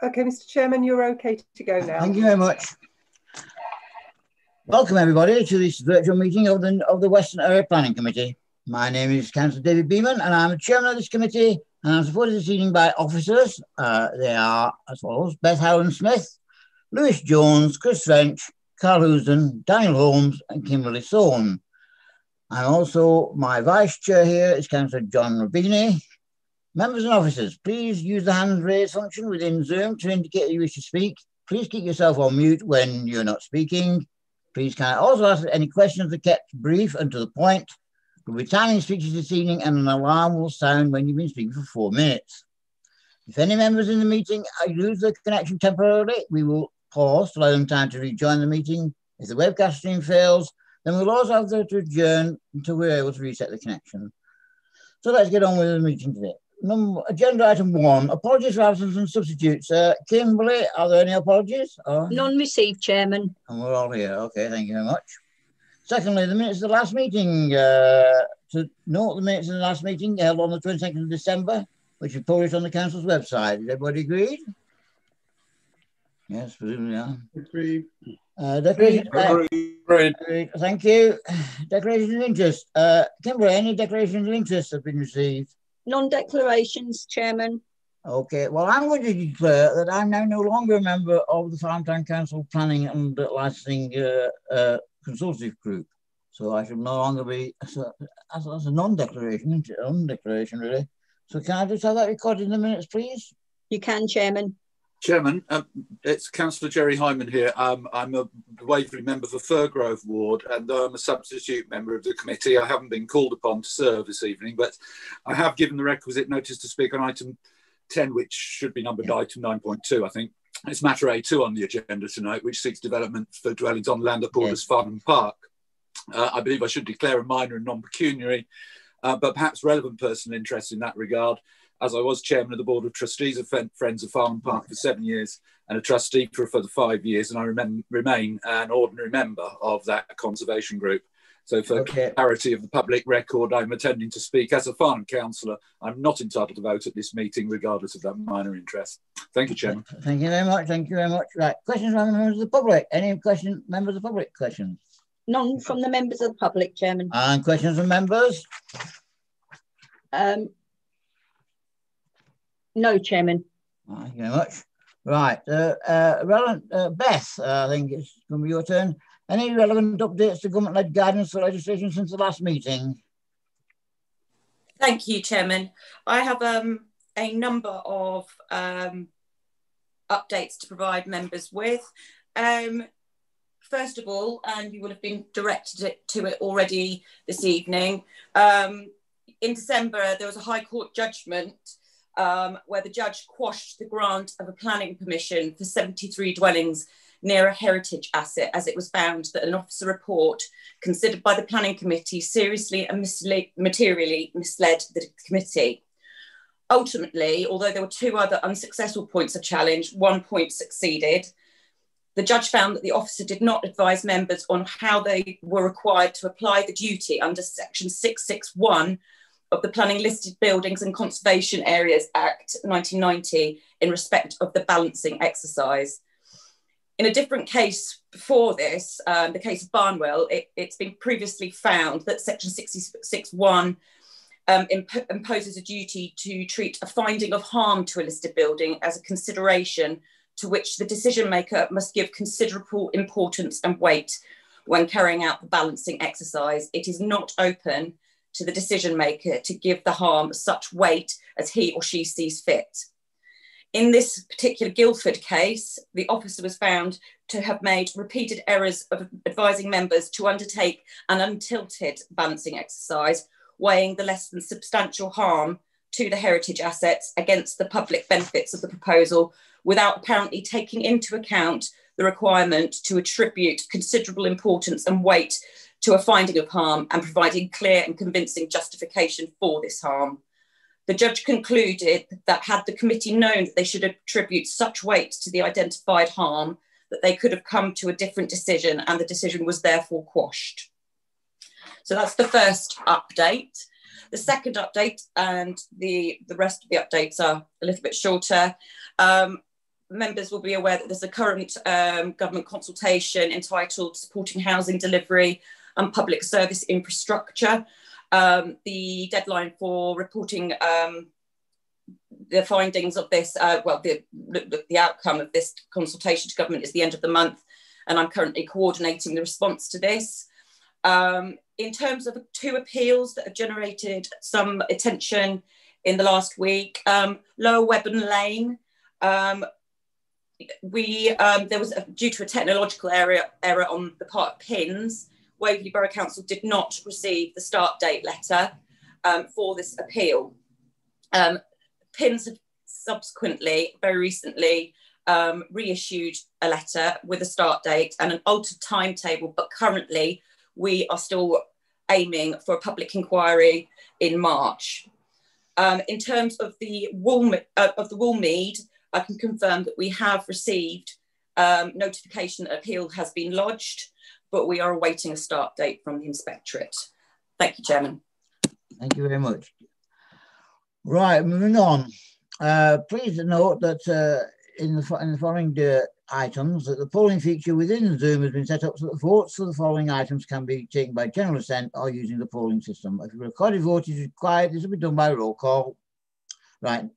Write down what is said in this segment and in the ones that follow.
Okay, Mr. Chairman, you're okay to go now. Thank you very much. Welcome everybody to this virtual meeting of the of the Western Area Planning Committee. My name is Councillor David Beaman and I'm the chairman of this committee and I'm supported this evening by officers. Uh, they are as follows, Beth Howland Smith, Lewis Jones, Chris French, Carl Housden, Daniel Holmes and Kimberly Thorne. And also my vice chair here is Councillor John Rubini, Members and officers, please use the hand raise function within Zoom to indicate you wish to speak. Please keep yourself on mute when you're not speaking. Please can I also ask that any questions are kept brief and to the point. We'll be timing speeches this evening and an alarm will sound when you've been speaking for four minutes. If any members in the meeting uh, lose their connection temporarily, we will pause to allow them time to rejoin the meeting. If the webcast stream fails, then we'll also have to adjourn until we're able to reset the connection. So let's get on with the meeting today number, agenda item one, apologies for absence and substitutes. Uh, Kimberly, are there any apologies? Or? None received, Chairman. And we're all here. Okay, thank you very much. Secondly, the minutes of the last meeting. Uh, to note the minutes of the last meeting held on the 22nd of December, which is published on the council's website. Is everybody agreed? Yes, presumably, yeah. Agreed. Uh, declaration, agreed. agreed. Thank you. Declaration of interest. Uh, Kimberly, any declarations of interest have been received? Non-declarations, Chairman. Okay, well, I'm going to declare that I'm now no longer a member of the Farnham Town Council Planning and Licensing uh, uh, Consultative Group. So I should no longer be, as a, as a non-declaration, non-declaration really. So can I just have that recorded in the minutes, please? You can, Chairman. Chairman, um, it's Councillor Jerry Hyman here. Um, I'm a Waverley member for Firgrove Ward and I'm a substitute member of the committee. I haven't been called upon to serve this evening, but I have given the requisite notice to speak on item 10, which should be numbered yeah. item 9.2, I think. It's matter A2 on the agenda tonight, which seeks development for dwellings on land at Borders yeah. Farnham Park. Uh, I believe I should declare a minor and non-pecuniary, uh, but perhaps relevant personal interest in that regard as I was chairman of the board of trustees of Friends of Farnham Park for seven years and a trustee for further five years, and I remain, remain an ordinary member of that conservation group. So, for okay. clarity of the public record, I'm attending to speak as a Farnham councillor. I'm not entitled to vote at this meeting, regardless of that minor interest. Thank you, Chairman. Thank you very much. Thank you very much. Right. Questions from members of the public? Any questions, members of the public? Questions? None from the members of the public, Chairman. And questions from members? Um, no, Chairman. Thank you very much. Right, uh, uh, relevant, uh, Beth, uh, I think it's going to be your turn. Any relevant updates to government-led guidance for legislation since the last meeting? Thank you, Chairman. I have um, a number of um, updates to provide members with. Um, first of all, and you will have been directed to it already this evening, um, in December there was a High Court judgment um, where the judge quashed the grant of a planning permission for 73 dwellings near a heritage asset as it was found that an officer report considered by the planning committee seriously and misle- materially misled the committee. Ultimately, although there were two other unsuccessful points of challenge, one point succeeded. The judge found that the officer did not advise members on how they were required to apply the duty under section 661 of the Planning Listed Buildings and Conservation Areas Act 1990 in respect of the balancing exercise. In a different case before this, um, the case of Barnwell, it, has been previously found that Section 661 um, imp- imposes a duty to treat a finding of harm to a listed building as a consideration to which the decision maker must give considerable importance and weight when carrying out the balancing exercise. It is not open to the decision maker to give the harm such weight as he or she sees fit. In this particular Guildford case, the officer was found to have made repeated errors of advising members to undertake an untilted balancing exercise, weighing the less than substantial harm to the heritage assets against the public benefits of the proposal without apparently taking into account the requirement to attribute considerable importance and weight to a finding of harm and providing clear and convincing justification for this harm. The judge concluded that had the committee known that they should attribute such weight to the identified harm, that they could have come to a different decision and the decision was therefore quashed. So that's the first update. The second update, and the, the rest of the updates are a little bit shorter. Um, members will be aware that there's a current um, government consultation entitled Supporting Housing Delivery and Public Service Infrastructure. Um, the deadline for reporting um, the findings of this, uh, well, the, the, outcome of this consultation to government is the end of the month, and I'm currently coordinating the response to this. Um, in terms of two appeals that have generated some attention in the last week, um, Lower Weybourne Lane, um, we um, there was a, due to a technological error, error on the part of PINS, Waverley Borough Council did not receive the start date letter um, for this appeal. Um, PINS have subsequently, very recently, um, reissued a letter with a start date and an altered timetable, but currently we are still aiming for a public inquiry in March. Um, in terms of the Wool, uh, of the Woolmead, I can confirm that we have received um, notification that appeal has been lodged, but we are awaiting a start date from the inspectorate. Thank you, Chairman. Thank you very much. Right, moving on. Uh, please note that uh, in, the, in the following uh, items, that the polling feature within Zoom has been set up so that votes for the following items can be taken by general assent or using the polling system. If a recorded vote is required, this will be done by roll call. Right.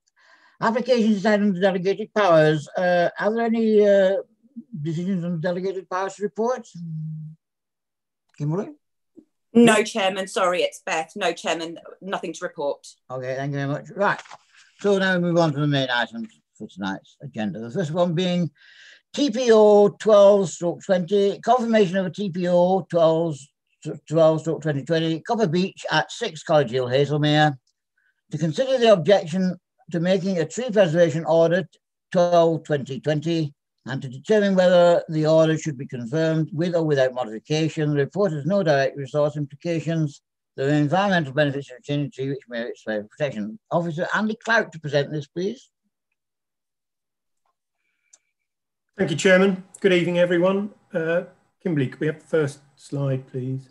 Applications on delegated powers. Uh, are there any uh, decisions on delegated powers reports? Kimberly? No, Chairman. Sorry, it's Beth. No, Chairman. Nothing to report. Okay, thank you very much. Right. So now we move on to the main items for tonight's agenda. The first one being TPO 12 stroke 20, confirmation of a TPO 12 12 stroke 2020, Copper Beech at 6 College Hill, Haslemere, to consider the objection to making a tree preservation order 12 2020 and to determine whether the order should be confirmed with or without modification. The report has no direct resource implications. There are environmental benefits of tree which merits further protection. Officer Andy Clout to present this, please. Thank you, Chairman. Good evening, everyone. Uh, Kimberly, could we have the first slide, please?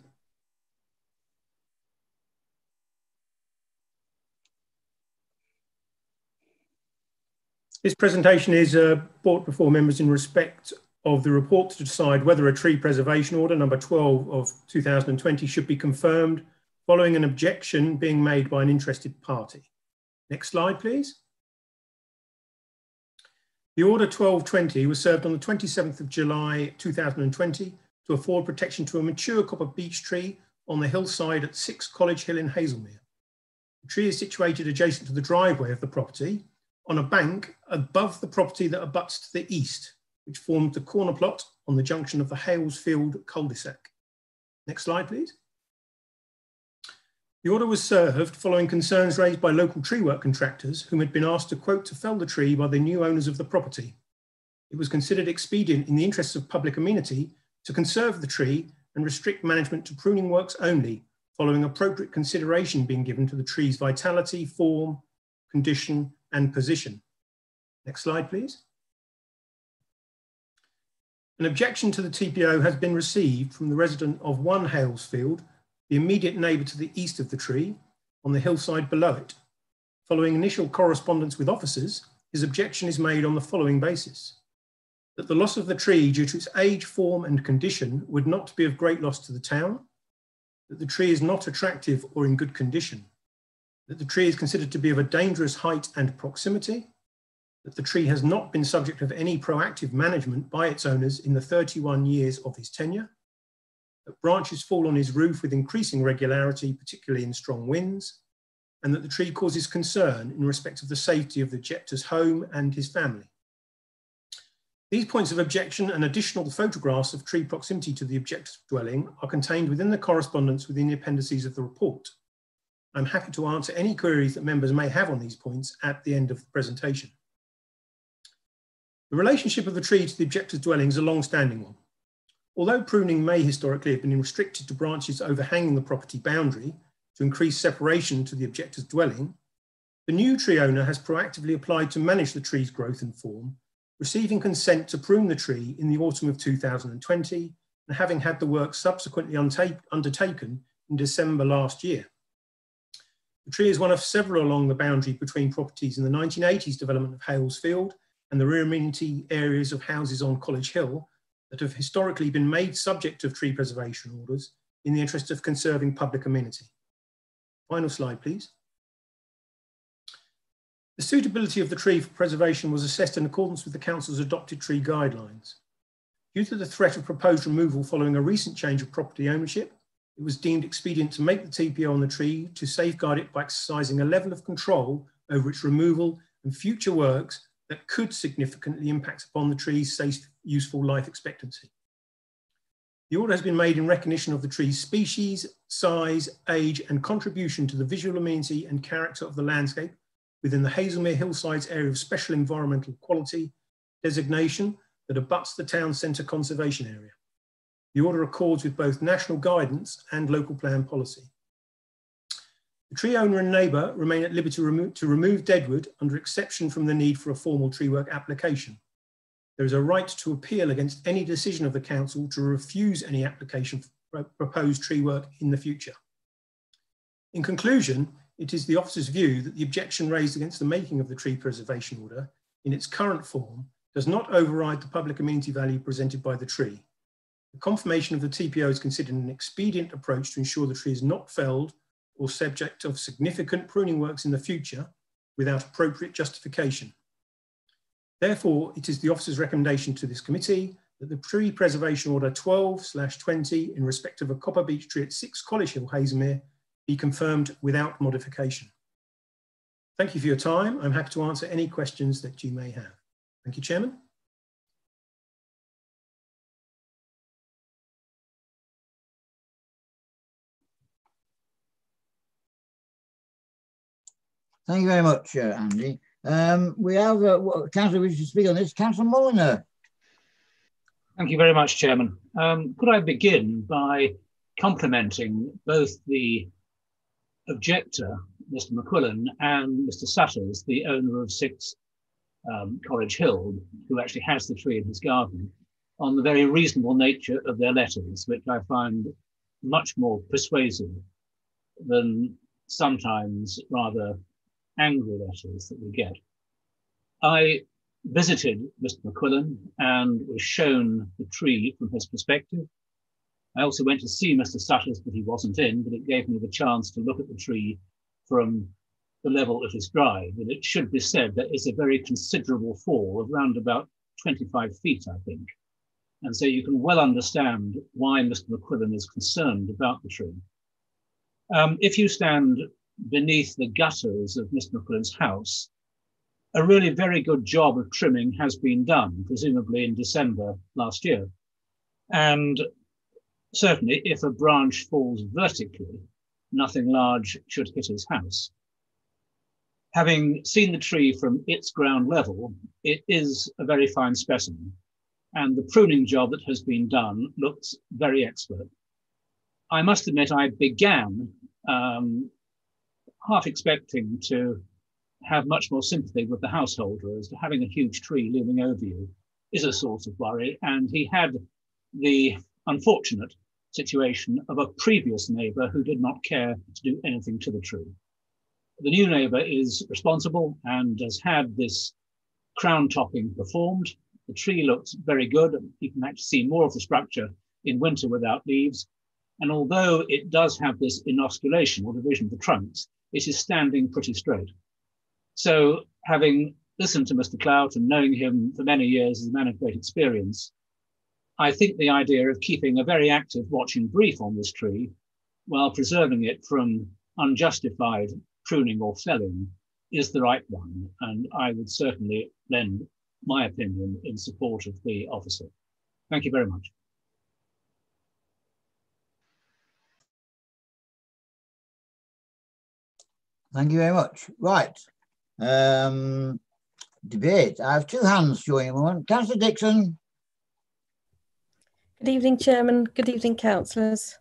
This presentation is uh, brought before members in respect of the report to decide whether a tree preservation order number 12 of 2020 should be confirmed following an objection being made by an interested party. Next slide, please. The order 1220 was served on the 27th of July 2020 to afford protection to a mature copper beech tree on the hillside at 6 College Hill in Haslemere. The tree is situated adjacent to the driveway of the property on a bank above the property that abuts to the east, which formed the corner plot on the junction of the Halesfield cul-de-sac. Next slide, please. The order was served following concerns raised by local tree work contractors whom had been asked to quote to fell the tree by the new owners of the property. It was considered expedient in the interests of public amenity to conserve the tree and restrict management to pruning works only, following appropriate consideration being given to the tree's vitality, form, condition, and position. Next slide, please. An objection to the TPO has been received from the resident of one Halesfield, the immediate neighbour to the east of the tree, on the hillside below it. Following initial correspondence with officers, his objection is made on the following basis. That the loss of the tree due to its age, form and condition would not be of great loss to the town, that the tree is not attractive or in good condition, that the tree is considered to be of a dangerous height and proximity, that the tree has not been subject of any proactive management by its owners in the 31 years of his tenure, that branches fall on his roof with increasing regularity, particularly in strong winds, and that the tree causes concern in respect of the safety of the objector's home and his family. These points of objection and additional photographs of tree proximity to the objector's dwelling are contained within the correspondence within the appendices of the report. I'm happy to answer any queries that members may have on these points at the end of the presentation. The relationship of the tree to the objector's dwelling is a long-standing one. Although pruning may historically have been restricted to branches overhanging the property boundary to increase separation to the objector's dwelling, the new tree owner has proactively applied to manage the tree's growth and form, receiving consent to prune the tree in the autumn of 2020 and having had the work subsequently undertaken in December last year. The tree is one of several along the boundary between properties in the 1980s development of Halesfield and the rear amenity areas of houses on College Hill that have historically been made subject of tree preservation orders in the interest of conserving public amenity. Final slide, please. The suitability of the tree for preservation was assessed in accordance with the Council's adopted tree guidelines. Due to the threat of proposed removal following a recent change of property ownership, it was deemed expedient to make the TPO on the tree to safeguard it by exercising a level of control over its removal and future works that could significantly impact upon the tree's safe, useful life expectancy. The order has been made in recognition of the tree's species, size, age, and contribution to the visual amenity and character of the landscape within the Haslemere Hillsides area of special environmental quality designation that abuts the town centre conservation area. The order accords with both national guidance and local plan policy. The tree owner and neighbour remain at liberty to remove deadwood under exception from the need for a formal tree work application. There is a right to appeal against any decision of the council to refuse any application for proposed tree work in the future. In conclusion, it is the officer's view that the objection raised against the making of the tree preservation order in its current form does not override the public amenity value presented by the tree. The confirmation of the TPO is considered an expedient approach to ensure the tree is not felled or subject of significant pruning works in the future without appropriate justification. Therefore, it is the officer's recommendation to this committee that the tree preservation order 12 20 in respect of a copper beech tree at 6 College Hill, Haslemere, be confirmed without modification. Thank you for your time. I'm happy to answer any questions that you may have. Thank you, Chairman. Thank you very much, uh, Andy. Um, we have uh, Councillor wishes to speak on this. Councillor Mulliner. Thank you very much, Chairman. Um, could I begin by complimenting both the objector, Mr. McQuillan, and Mr. Sutters, the owner of Six um, College Hill, who actually has the tree in his garden, on the very reasonable nature of their letters, which I find much more persuasive than sometimes rather angry letters that we get. I visited Mr. McQuillan and was shown the tree from his perspective. I also went to see Mr. Sutters, but he wasn't in, but it gave me the chance to look at the tree from the level of his drive. And it should be said that it's a very considerable fall of around about 25 feet, I think. And so you can well understand why Mr. McQuillan is concerned about the tree. Um, if you stand beneath the gutters of Mr. McQuillan's house, a really very good job of trimming has been done, presumably in December last year. And certainly, if a branch falls vertically, nothing large should hit his house. Having seen the tree from its ground level, it is a very fine specimen, and the pruning job that has been done looks very expert. I must admit, I began um, half expecting to have much more sympathy with the householder as to having a huge tree looming over you is a source of worry. And he had the unfortunate situation of a previous neighbour who did not care to do anything to the tree. The new neighbour is responsible and has had this crown topping performed. The tree looks very good. You can actually see more of the structure in winter without leaves. And although it does have this inosculation or division of the trunks, it is standing pretty straight. So, having listened to Mr. Clout and knowing him for many years as a man of great experience, I think the idea of keeping a very active watching brief on this tree while preserving it from unjustified pruning or felling is the right one. And I would certainly lend my opinion in support of the officer. Thank you very much. Thank you very much. Right. Um, debate. I have two hands showing a moment. Councillor Dixon. Good evening, Chairman. Good evening, councillors.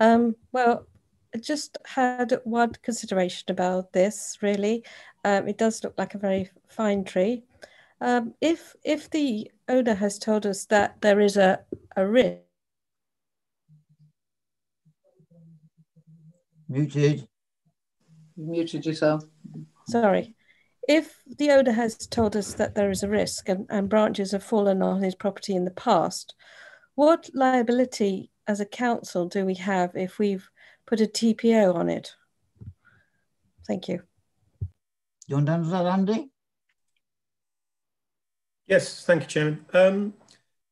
Um, well, I just had one consideration about this, really. Um, it does look like a very fine tree. Um, if if the owner has told us that there is a, a risk. Muted. You muted yourself. Sorry. if the owner has told us that there is a risk and, and branches have fallen on his property in the past, what liability as a council do we have if we've put a TPO on it? Thank you. Do you want to answer that, Andy? Yes, thank you, Chairman. Um,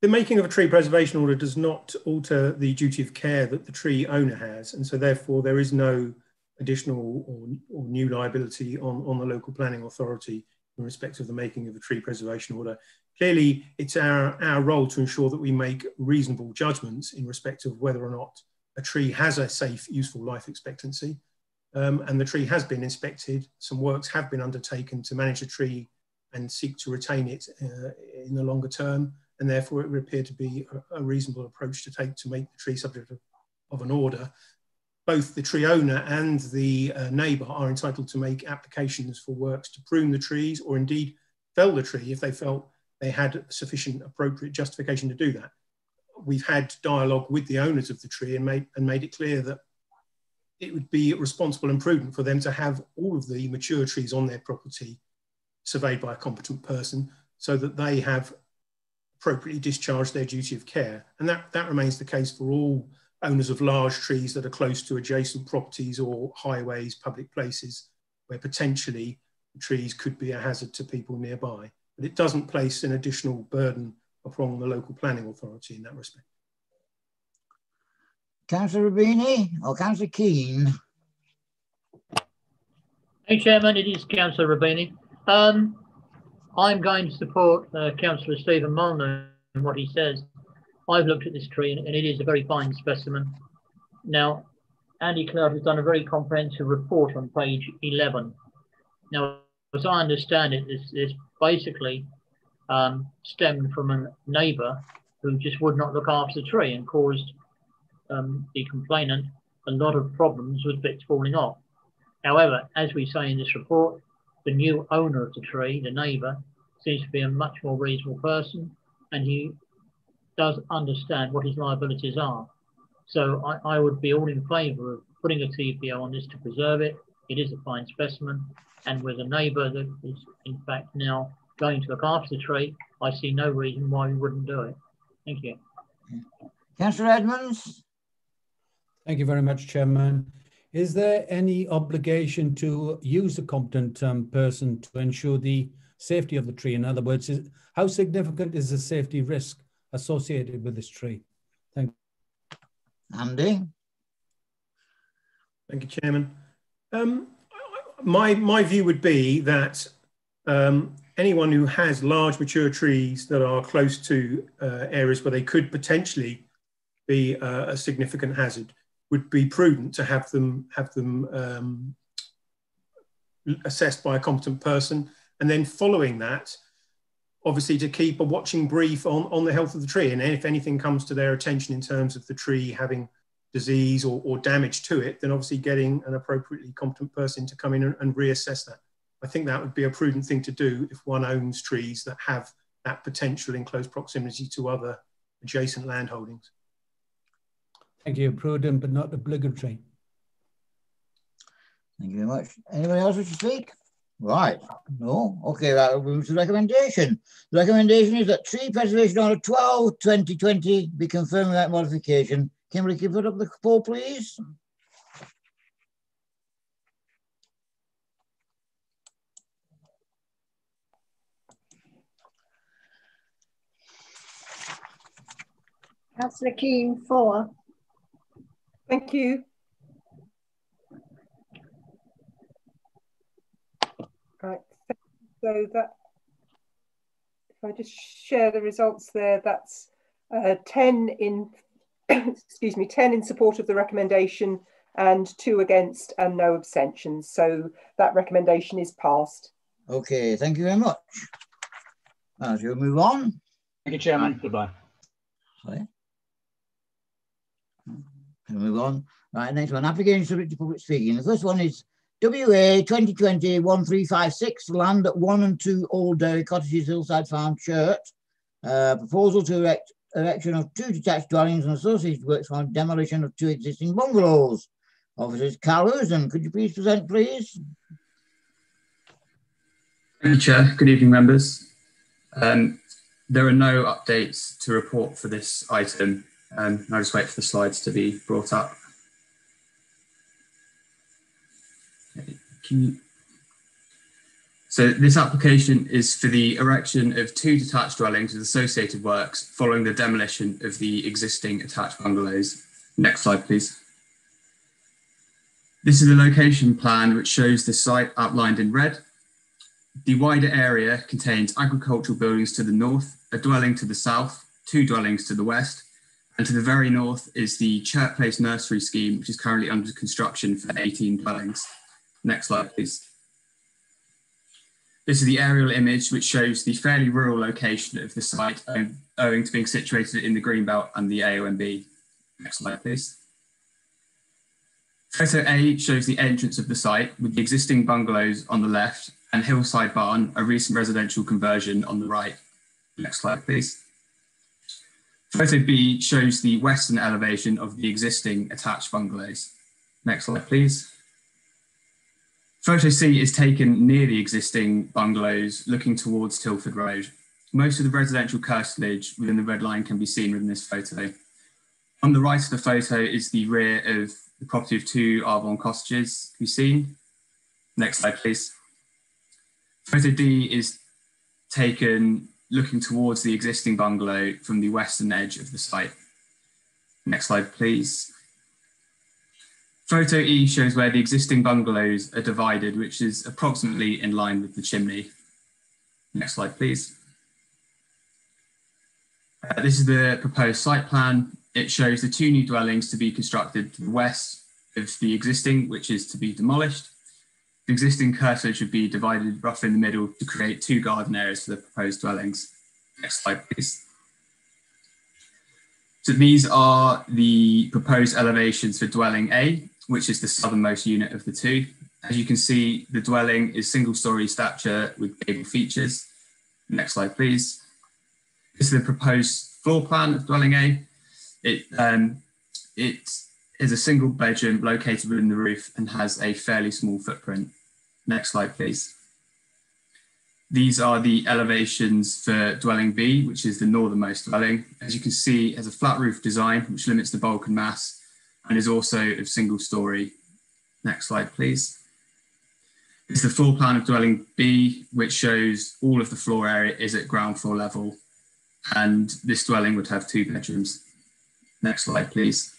the making of a tree preservation order does not alter the duty of care that the tree owner has, and so therefore there is no additional or, or new liability on, on the local planning authority in respect of the making of a tree preservation order. Clearly, it's our, our role to ensure that we make reasonable judgments in respect of whether or not a tree has a safe, useful life expectancy. Um, and the tree has been inspected. Some works have been undertaken to manage the tree and seek to retain it uh, in the longer term. And therefore, it would appear to be a, a reasonable approach to take to make the tree subject of, of an order both the tree owner and the uh, neighbour are entitled to make applications for works to prune the trees or indeed fell the tree if they felt they had sufficient appropriate justification to do that. We've had dialogue with the owners of the tree and made, and made it clear that it would be responsible and prudent for them to have all of the mature trees on their property surveyed by a competent person so that they have appropriately discharged their duty of care. And that, that remains the case for all owners of large trees that are close to adjacent properties or highways, public places, where potentially trees could be a hazard to people nearby. But it doesn't place an additional burden upon the local planning authority in that respect. Councillor Rubini or Councillor Keane? Hey, Chairman, it is Councillor Rubini. Um, I'm going to support uh, Councillor Stephen Mulliner and what he says. I've looked at this tree and, and it is a very fine specimen. Now, Andy Clout has done a very comprehensive report on page 11. Now, as I understand it, this is basically um, stemmed from a neighbour who just would not look after the tree and caused um, the complainant a lot of problems with bits falling off. However, as we say in this report, the new owner of the tree, the neighbour, seems to be a much more reasonable person and he does understand what his liabilities are. So I, I would be all in favour of putting a TPO on this to preserve it. It is a fine specimen. And with a neighbour that is in fact now going to look after the tree, I see no reason why we wouldn't do it. Thank you. Councillor Edmonds? Thank you very much, Chairman. Is there any obligation to use a competent um, person to ensure the safety of the tree? In other words, is, how significant is the safety risk associated with this tree. Thank you. Andy? Thank you, Chairman. Um, my, my view would be that um, anyone who has large mature trees that are close to uh, areas where they could potentially be uh, a significant hazard would be prudent to have them have them um, assessed by a competent person and then following that obviously to keep a watching brief on, on the health of the tree. And if anything comes to their attention in terms of the tree having disease or, or damage to it, then obviously getting an appropriately competent person to come in and, and reassess that. I think that would be a prudent thing to do if one owns trees that have that potential in close proximity to other adjacent land holdings. Thank you. Prudent but not obligatory. Thank you very much. Anyone else wish to speak? Right. No. Okay, that moves to the recommendation. The recommendation is that tree preservation order 12 2020 be confirmed without modification. Kimberly, can you put up the poll, please? Councillor Keane, four. Thank you. Right, so that, if I just share the results there, that's uh, 10 in, excuse me, 10 in support of the recommendation and two against and no abstentions. So that recommendation is passed. Okay, thank you very much. Now, shall we move on? Thank you, Chairman. Right. Goodbye. Sorry. Can we move on? Right, next one, application subject to public speaking. The first one is WA 2020-1356, land at 1 and 2 Old Dairy Cottages, Hillside Farm Churt. Uh, proposal to erect erection of two detached dwellings and associated works for demolition of two existing bungalows. Officers Carl Housden, could you please present, please? Thank you, Chair. Good evening, members. Um, there are no updates to report for this item. Um, I'll just wait for the slides to be brought up. You... So this application is for the erection of two detached dwellings with associated works following the demolition of the existing attached bungalows. Next slide, please. This is the location plan which shows the site outlined in red. The wider area contains agricultural buildings to the north, a dwelling to the south, two dwellings to the west, and to the very north is the Churt Place Nursery Scheme, which is currently under construction for 18 dwellings. Next slide, please. This is the aerial image which shows the fairly rural location of the site um, owing to being situated in the Greenbelt and the AONB. Next slide, please. Photo A shows the entrance of the site with the existing bungalows on the left and Hillside Barn, a recent residential conversion on the right. Next slide, please. Photo B shows the western elevation of the existing attached bungalows. Next slide, please. Photo C is taken near the existing bungalows looking towards Tilford Road. Most of the residential curtilage within the red line can be seen within this photo. On the right of the photo is the rear of the property of two Arvon cottages can be seen. Next slide, please. Photo D is taken looking towards the existing bungalow from the western edge of the site. Next slide, please. Photo E shows where the existing bungalows are divided, which is approximately in line with the chimney. Next slide, please. Uh, this is the proposed site plan it shows the two new dwellings to be constructed to the west of the existing, which is to be demolished. The existing curtilage should be divided roughly in the middle to create two garden areas for the proposed dwellings. Next slide, please. So these are the proposed elevations for dwelling A, which is the southernmost unit of the two. As you can see, the dwelling is single story stature with gable features. Next slide, please. This is the proposed floor plan of dwelling A. It, um, it is a single bedroom located within the roof and has a fairly small footprint. Next slide, please. These are the elevations for dwelling B, which is the northernmost dwelling. As you can see, it has a flat roof design, which limits the bulk and mass, and is also of single story. Next slide, please. It's the floor plan of dwelling B, which shows all of the floor area is at ground floor level, and this dwelling would have two bedrooms. Next slide, please.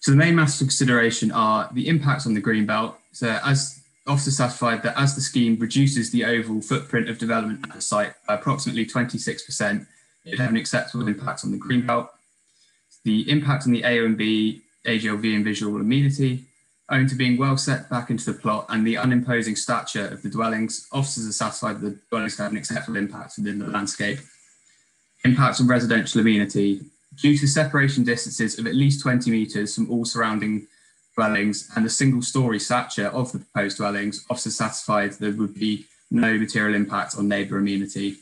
So the main matters of consideration are the impacts on the green belt. So as officer satisfied that as the scheme reduces the overall footprint of development at the site by approximately 26%, it would have an acceptable impact on the green belt. The impact on the AONB, AGLV and visual amenity, owing to being well set back into the plot and the unimposing stature of the dwellings, officers are satisfied that the dwellings have an acceptable impact within the landscape. Impacts on residential amenity, due to separation distances of at least 20 metres from all surrounding dwellings and the single story stature of the proposed dwellings, officers satisfied there would be no material impact on neighbour amenity.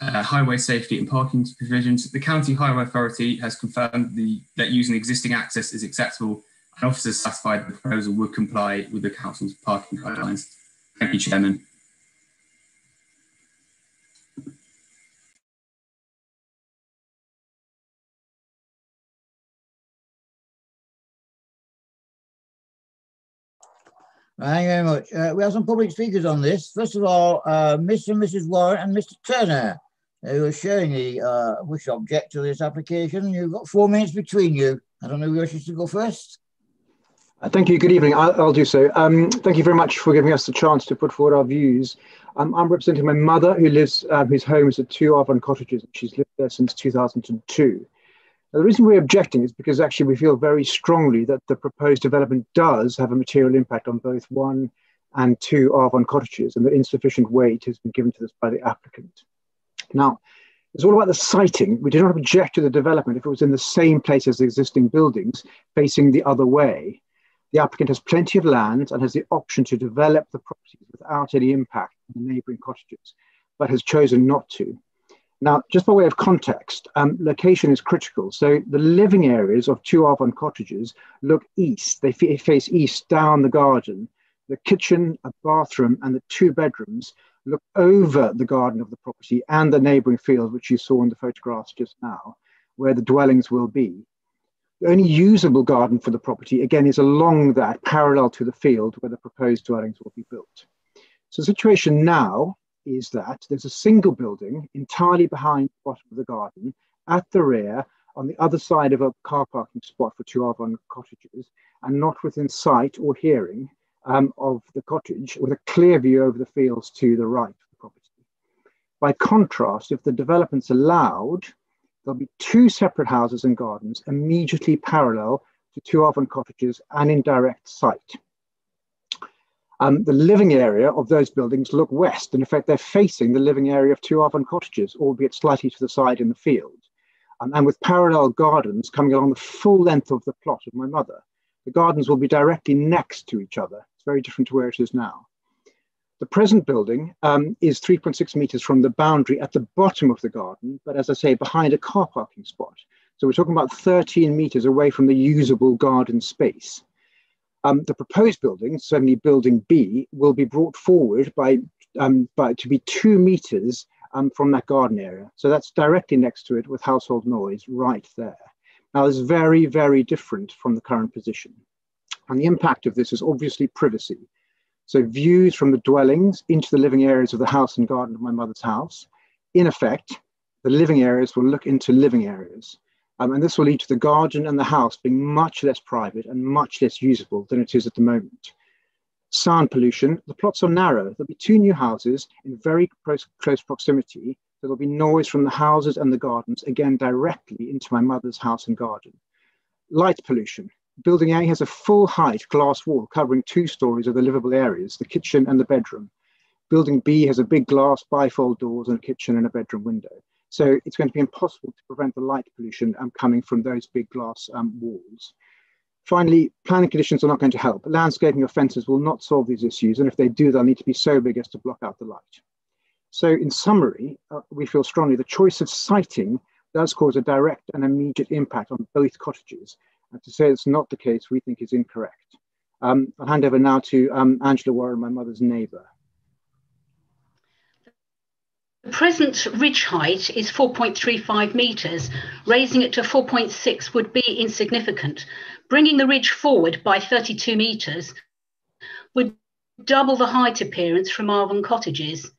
Uh, highway safety and parking provisions. The County Highway Authority has confirmed the, that using existing access is acceptable and officers satisfied the proposal would comply with the Council's parking guidelines. Thank you, Chairman. Thank you very much. Uh, we have some public speakers on this. First of all, uh, Mr. and Mrs. Warren and Mr. Turner, who are sharing the uh, wish object to this application. You've got four minutes between you. I don't know who wishes to go first. Uh, thank you. Good evening. I'll, I'll do so. Um, thank you very much for giving us the chance to put forward our views. Um, I'm representing my mother, who lives, um, whose home is at two Arvon Cottages. And she's lived there since 2002. Now, the reason we're objecting is because actually we feel very strongly that the proposed development does have a material impact on both one and two Arvon cottages, and that insufficient weight has been given to this by the applicant. Now, it's all about the siting. We did not object to the development if it was in the same place as the existing buildings, facing the other way. The applicant has plenty of land and has the option to develop the properties without any impact on the neighbouring cottages, but has chosen not to. Now, just by way of context, um, location is critical. So the living areas of two Arvon cottages look east. They face east down the garden The kitchen, a bathroom, and the two bedrooms look over the garden of the property and the neighbouring field, which you saw in the photographs just now, where the dwellings will be. The only usable garden for the property, again, is along that, parallel to the field where the proposed dwellings will be built. So the situation now is that there's a single building entirely behind the bottom of the garden at the rear on the other side of a car parking spot for two Arvon cottages and not within sight or hearing um, of the cottage with a clear view over the fields to the right of the property. By contrast, if the development's allowed, there'll be two separate houses and gardens immediately parallel to two Arvon cottages and in direct sight. Um, the living area of those buildings look west. And in fact, they're facing the living area of two Arvon cottages, albeit slightly to the side in the field. Um, and with parallel gardens coming along the full length of the plot of my mother. The gardens will be directly next to each other. It's very different to where it is now. The present building um, is 3.6 meters from the boundary at the bottom of the garden, but as I say, behind a car parking spot. So we're talking about 13 meters away from the usable garden space. Um, the proposed building, certainly building B, will be brought forward by, um, by to be two meters um, from that garden area. So that's directly next to it with household noise right there. Now, this is very, very different from the current position. And the impact of this is obviously privacy. So views from the dwellings into the living areas of the house and garden of my mother's house. In effect, the living areas will look into living areas. Um, and this will lead to the garden and the house being much less private and much less usable than it is at the moment. Sound pollution, the plots are narrow. There'll be two new houses in very close, close proximity. There'll be noise from the houses and the gardens, again, directly into my mother's house and garden. Light pollution. Building A has a full height glass wall covering two stories of the livable areas, the kitchen and the bedroom. Building B has a big glass bifold doors and a kitchen and a bedroom window. So it's going to be impossible to prevent the light pollution um, coming from those big glass um, walls. Finally, planning conditions are not going to help. Landscaping or fences will not solve these issues, and if they do, they'll need to be so big as to block out the light. So in summary, uh, we feel strongly the choice of siting does cause a direct and immediate impact on both cottages. And to say it's not the case, we think is incorrect. Um, I'll hand over now to um, Angela Warren, my mother's neighbour. The present ridge height is 4.35 metres. Raising it to 4.6 would be insignificant. Bringing the ridge forward by 32 metres would double the height appearance from Arvon cottages.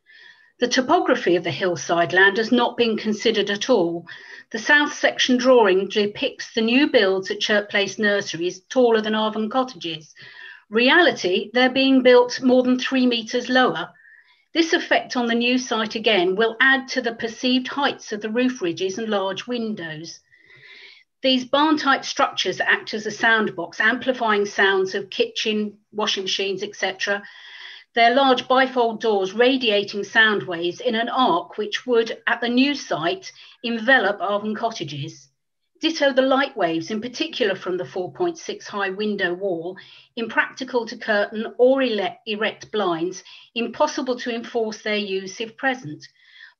The topography of the hillside land has not been considered at all. The south section drawing depicts the new builds at Churt Place nurseries taller than Arvon cottages. Reality, they're being built more than three metres lower this effect on the new site again will add to the perceived heights of the roof ridges and large windows. These barn type structures act as a sound box, amplifying sounds of kitchen, washing machines, etc. Their large bifold doors radiating sound waves in an arc which would, at the new site, envelop Arvon cottages. Ditto the light waves, in particular from the 4.6 high window wall, impractical to curtain or erect blinds, impossible to enforce their use if present.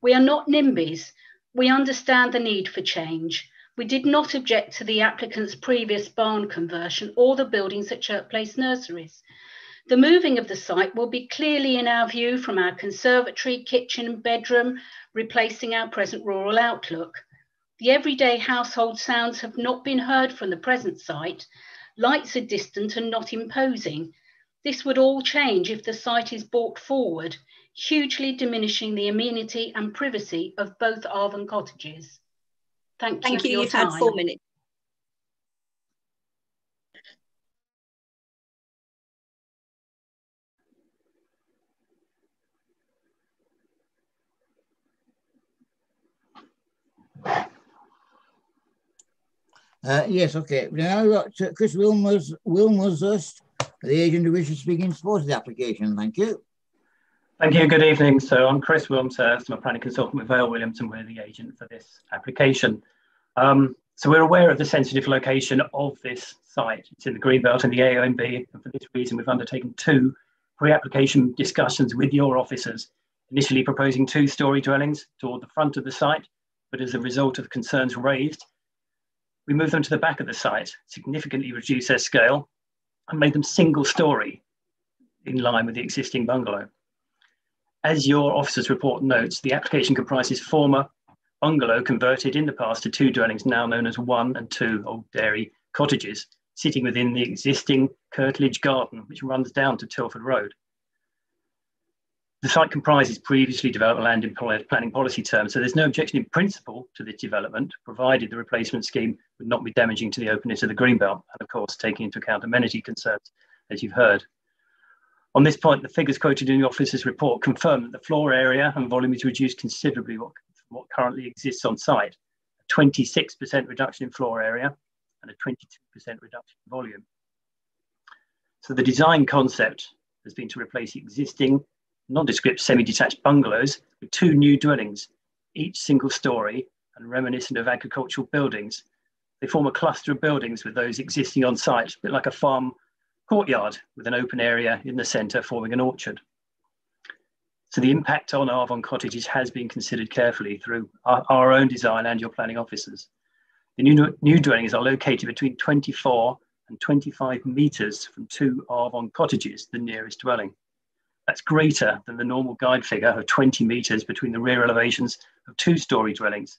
We are not NIMBYs. We understand the need for change. We did not object to the applicant's previous barn conversion or the buildings at Churt Place nurseries. The moving of the site will be clearly in our view from our conservatory, kitchen and bedroom, replacing our present rural outlook. The everyday household sounds have not been heard from the present site. Lights are distant and not imposing. This would all change if the site is brought forward, hugely diminishing the amenity and privacy of both Arvon cottages. Thank, Thank you. you. You've time. had four minutes. Uh, yes, okay. Now we've got uh, Chris Wilmers, Wilmershurst, the agent who wishes to speak in support of the application. Thank you. Thank you. Good evening. So I'm Chris Wilmshurst. I'm a planning consultant with Vail Williams and we're the agent for this application. Um, so we're aware of the sensitive location of this site. It's in the Greenbelt and the AONB. And for this reason, we've undertaken two pre-application discussions with your officers, initially proposing two-storey dwellings toward the front of the site, but as a result of concerns raised, we moved them to the back of the site, significantly reduced their scale, and made them single story. in line with the existing bungalow. As your officer's report notes, the application comprises former bungalow converted in the past to two dwellings now known as one and two old dairy cottages, sitting within the existing curtilage garden, which runs down to Tilford Road. The site comprises previously developed land in planning policy terms, so there's no objection in principle to this development, provided the replacement scheme would not be damaging to the openness of the greenbelt, and of course, taking into account amenity concerns, as you've heard. On this point, the figures quoted in the officer's report confirm that the floor area and volume is reduced considerably from what currently exists on site, a 26% reduction in floor area and a 22% reduction in volume. So the design concept has been to replace existing nondescript semi-detached bungalows with two new dwellings, each single story and reminiscent of agricultural buildings. They form a cluster of buildings with those existing on site, a bit like a farm courtyard with an open area in the centre forming an orchard. So the impact on Arvon cottages has been considered carefully through our, our own design and your planning officers. The new, new dwellings are located between 24 and 25 metres from two Arvon cottages, the nearest dwelling. That's greater than the normal guide figure of 20 metres between the rear elevations of two-storey dwellings.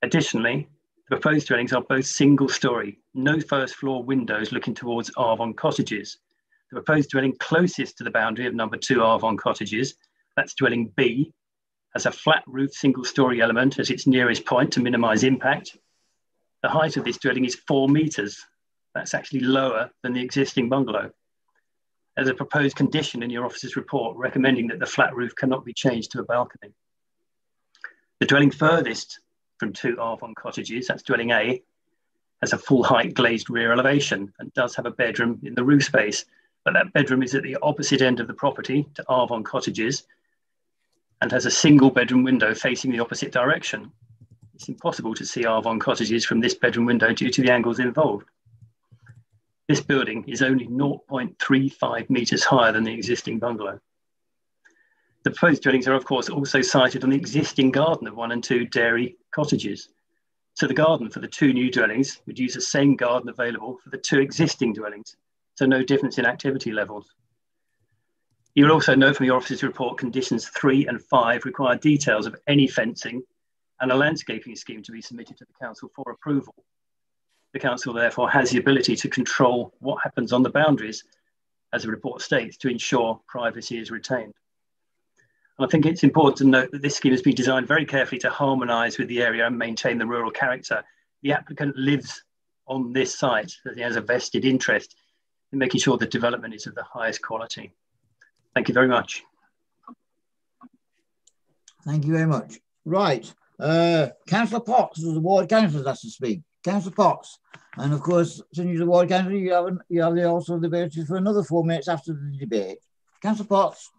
Additionally, the proposed dwellings are both single story, no first floor windows looking towards Arvon cottages. The proposed dwelling closest to the boundary of number two Arvon cottages, that's dwelling B, has a flat roof single story element as its nearest point to minimize impact. The height of this dwelling is four meters. That's actually lower than the existing bungalow. There's a proposed condition in your officer's report recommending that the flat roof cannot be changed to a balcony. The dwelling furthest from two Arvon cottages, that's dwelling A, has a full height glazed rear elevation and does have a bedroom in the roof space, but that bedroom is at the opposite end of the property to Arvon cottages and has a single bedroom window facing the opposite direction. It's impossible to see Arvon cottages from this bedroom window due to the angles involved. This building is only 0.35 metres higher than the existing bungalow. The proposed dwellings are, of course, also sited on the existing garden of one and two dairy cottages. So the garden for the two new dwellings would use the same garden available for the two existing dwellings, so no difference in activity levels. You will also know from your officer's report conditions three and five require details of any fencing and a landscaping scheme to be submitted to the council for approval. The council therefore has the ability to control what happens on the boundaries, as the report states, to ensure privacy is retained. And I think it's important to note that this scheme has been designed very carefully to harmonise with the area and maintain the rural character. The applicant lives on this site, so he has a vested interest in making sure the development is of the highest quality. Thank you very much. Thank you very much. Right. Uh, Councillor Potts, the ward councillor has to speak. Councillor Potts. And of course, since you're the ward councillor, you have, you have the also the ability for another four minutes after the debate. Councillor Potts.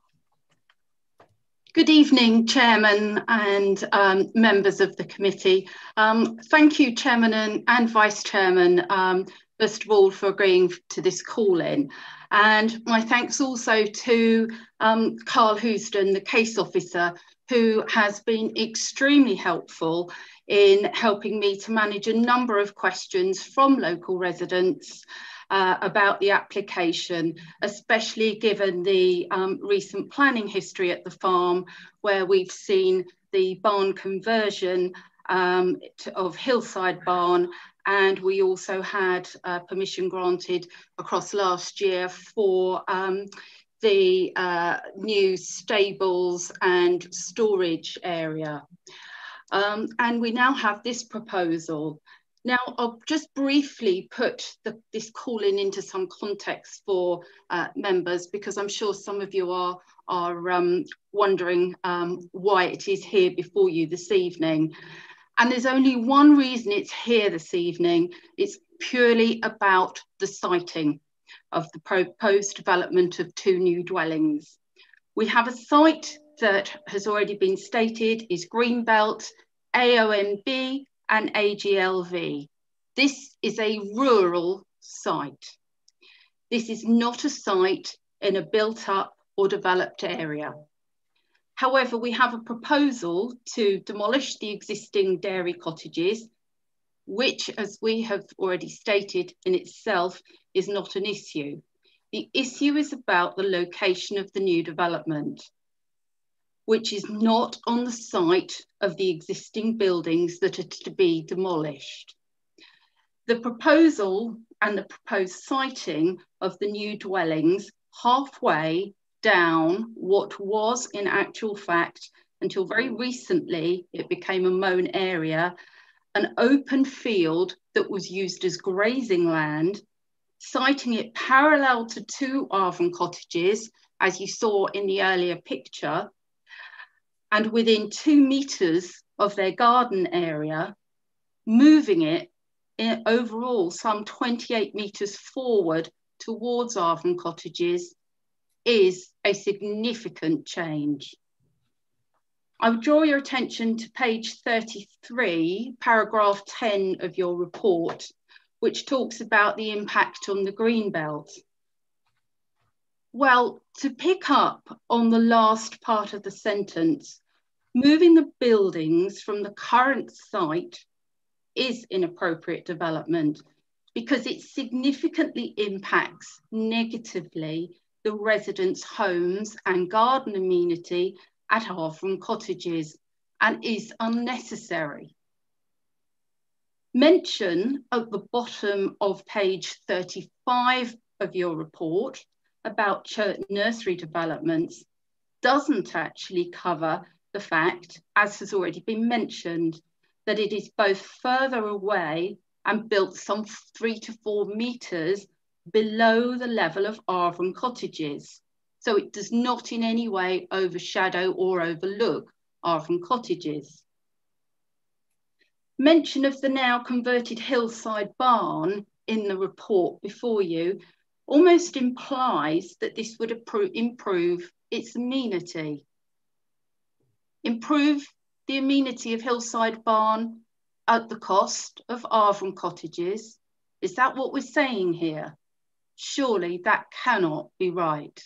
Good evening, Chairman and um, members of the committee. Um, thank you, Chairman and, and Vice Chairman, um, first of all, for agreeing to this call-in. And my thanks also to um, Carl Housden, the case officer, who has been extremely helpful in helping me to manage a number of questions from local residents uh, about the application, especially given the um, recent planning history at the farm, where we've seen the barn conversion um, to, of Hillside Barn, and we also had uh, permission granted across last year for um, the uh, new stables and storage area. Um, and we now have this proposal. Now, I'll just briefly put the, this calling into some context for uh, members because I'm sure some of you are, are um, wondering um, why it is here before you this evening. And there's only one reason it's here this evening. It's purely about the siting of the proposed development of two new dwellings. We have a site that has already been stated is Greenbelt, AONB, and AGLV. This is a rural site. This is not a site in a built up or developed area. However, we have a proposal to demolish the existing dairy cottages, which, as we have already stated in itself, is not an issue. The issue is about the location of the new development, which is not on the site of the existing buildings that are to be demolished. The proposal and the proposed siting of the new dwellings halfway down what was in actual fact, until very recently, it became a mown area, an open field that was used as grazing land, siting it parallel to two Arvon cottages, as you saw in the earlier picture, and within two meters of their garden area, moving it in overall some 28 meters forward towards Arvon cottages is a significant change. I would draw your attention to page 33, paragraph 10 of your report, which talks about the impact on the green belt. Well, to pick up on the last part of the sentence, moving the buildings from the current site is inappropriate development because it significantly impacts negatively the residents' homes and garden amenity at Arvon cottages and is unnecessary. Mention at the bottom of page 35 of your report about church nursery developments doesn't actually cover the fact, as has already been mentioned, that it is both further away and built some three to four meters below the level of Arvon cottages. So it does not in any way overshadow or overlook Arvon cottages. Mention of the now converted hillside barn in the report before you almost implies that this would improve its amenity. Improve the amenity of hillside barn at the cost of Arvon cottages. Is that what we're saying here? Surely that cannot be right.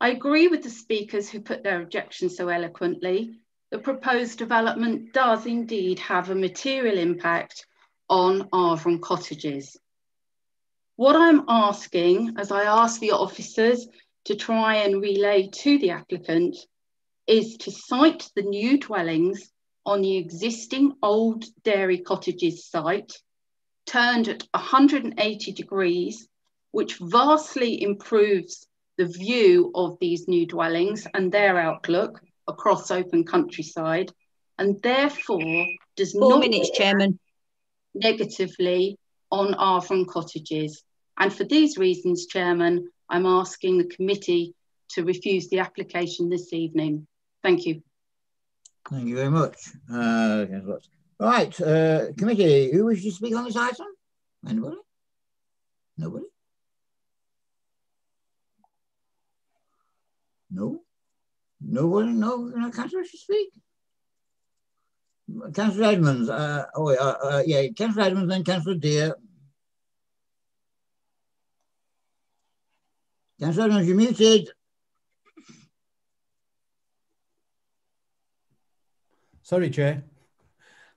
I agree with the speakers who put their objections so eloquently. The proposed development does indeed have a material impact on Arvon cottages. What I'm asking, as I ask the officers to try and relay to the applicant, is to site the new dwellings on the existing old dairy cottages site turned at 180 degrees, which vastly improves the view of these new dwellings and their outlook across open countryside, and therefore does Four not minutes, Chairman. negatively on Arvon cottages. And for these reasons, Chairman, I'm asking the committee to refuse the application this evening. Thank you. Thank you very much. Uh, right, uh, committee, who wishes to speak on this item? Anybody? Nobody? No? No one, No, no councillor to speak? Councillor Edmonds, uh, oh, uh, uh, yeah, Councillor Edmonds, and Councillor Deer. Councillor Edmonds, you're muted. Sorry, Chair.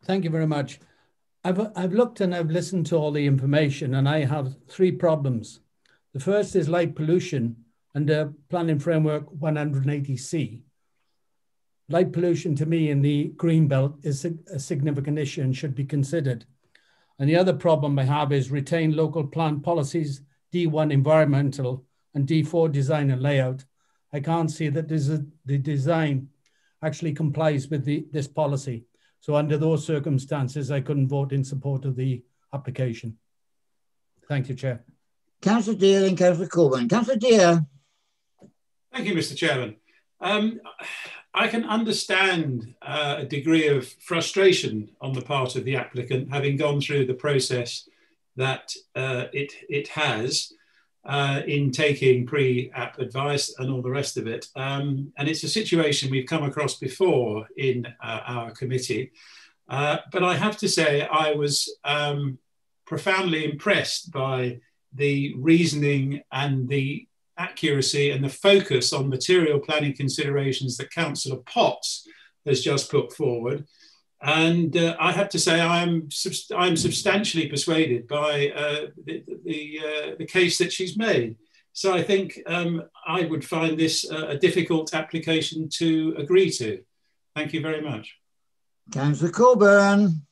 Thank you very much. I've, I've looked and I've listened to all the information and I have three problems. The first is light pollution under Planning Framework 180C. Light pollution to me in the green belt is a significant issue and should be considered. And the other problem I have is retain local plan policies, D1 environmental and D4 design and layout. I can't see that is the design actually complies with the, this policy. So under those circumstances, I couldn't vote in support of the application. Thank you, Chair. Councillor Deer and Councillor Cockburn. Councillor Deer. Thank you, Mr Chairman. Um, I can understand uh, a degree of frustration on the part of the applicant, having gone through the process that uh, it, it has uh, in taking pre-app advice and all the rest of it. Um, and it's a situation we've come across before in uh, our committee. Uh, but I have to say, I was um, profoundly impressed by the reasoning and the accuracy and the focus on material planning considerations that Councillor Potts has just put forward. And uh, I have to say, I am I'm substantially persuaded by uh, the the, uh, the, case that she's made. So I think um, I would find this a difficult application to agree to. Thank you very much. Councillor Cockburn.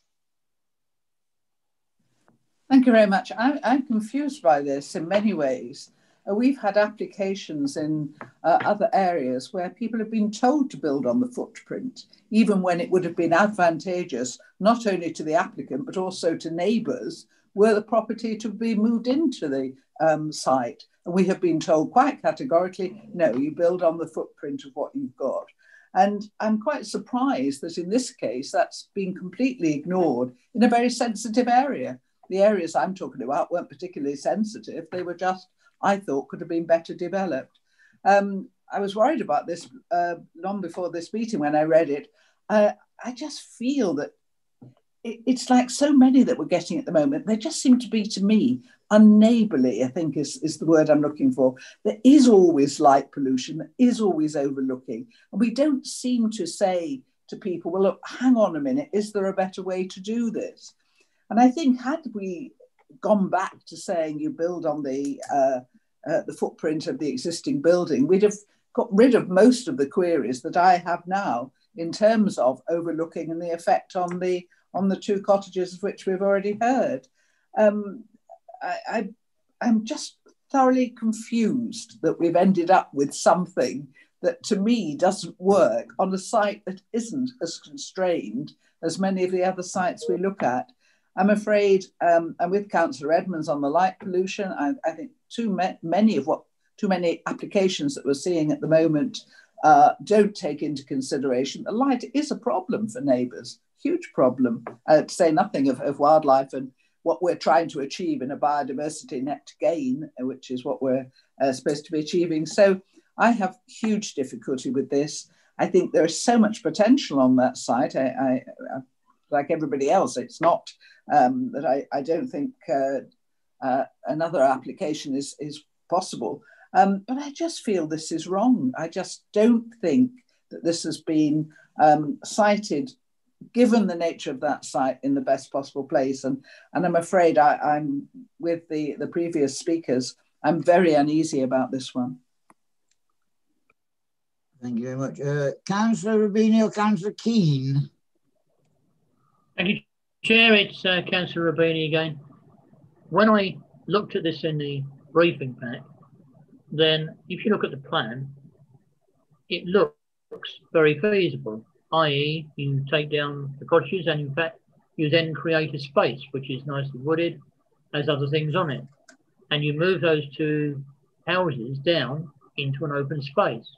Thank you very much. I'm, I'm confused by this in many ways. Uh, we've had applications in uh, other areas where people have been told to build on the footprint, even when it would have been advantageous not only to the applicant but also to neighbours were the property to be moved into the um, site. And we have been told quite categorically, no, you build on the footprint of what you've got. And I'm quite surprised that in this case, that's been completely ignored in a very sensitive area. The areas I'm talking about weren't particularly sensitive, they were just I thought could have been better developed. Um, I was worried about this uh, long before this meeting when I read it. Uh, I just feel that it, it's like so many that we're getting at the moment. They just seem to be, to me, unneighbourly, I think is, is the word I'm looking for. There is always light pollution, there is always overlooking. And we don't seem to say to people, well, look, hang on a minute, is there a better way to do this? And I think had we gone back to saying you build on the uh, uh, the footprint of the existing building, we'd have got rid of most of the queries that I have now in terms of overlooking and the effect on the on the two cottages of which we've already heard. Um, I, I, I'm just thoroughly confused that we've ended up with something that to me doesn't work on a site that isn't as constrained as many of the other sites we look at. I'm afraid um, I'm with Councillor Edmonds on the light pollution. I, I think too ma- many of what too many applications that we're seeing at the moment uh, don't take into consideration the light is a problem for neighbours, huge problem. Uh, to say nothing of, of wildlife and what we're trying to achieve in a biodiversity net gain, which is what we're uh, supposed to be achieving. So I have huge difficulty with this. I think there is so much potential on that site. I, I, I like everybody else, it's not um, that I, I don't think uh, uh, another application is, is possible. Um, but I just feel this is wrong. I just don't think that this has been um, sited, given the nature of that site, in the best possible place. And, and I'm afraid I, am with the, the previous speakers, I'm very uneasy about this one. Thank you very much. Uh, Councillor Rubini or Councillor Keen? Thank you, Chair, it's uh, Councillor Rabini again. When I looked at this in the briefing pack, then if you look at the plan, it looks very feasible, i.e. you take down the cottages and in fact you then create a space which is nicely wooded, has other things on it. And you move those two houses down into an open space.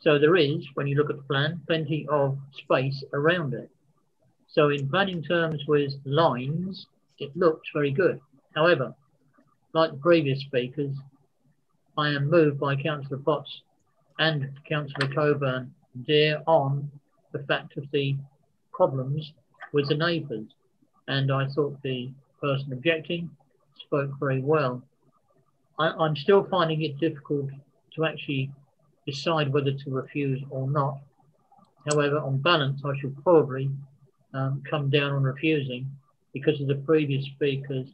So there is, when you look at the plan, plenty of space around it. So in planning terms with lines, it looks very good. However, like the previous speakers, I am moved by Councillor Potts and Councillor Cockburn there on the fact of the problems with the neighbours. And I thought the person objecting spoke very well. I, am still finding it difficult to actually decide whether to refuse or not. However, on balance, I should probably um, come down on refusing because of the previous speakers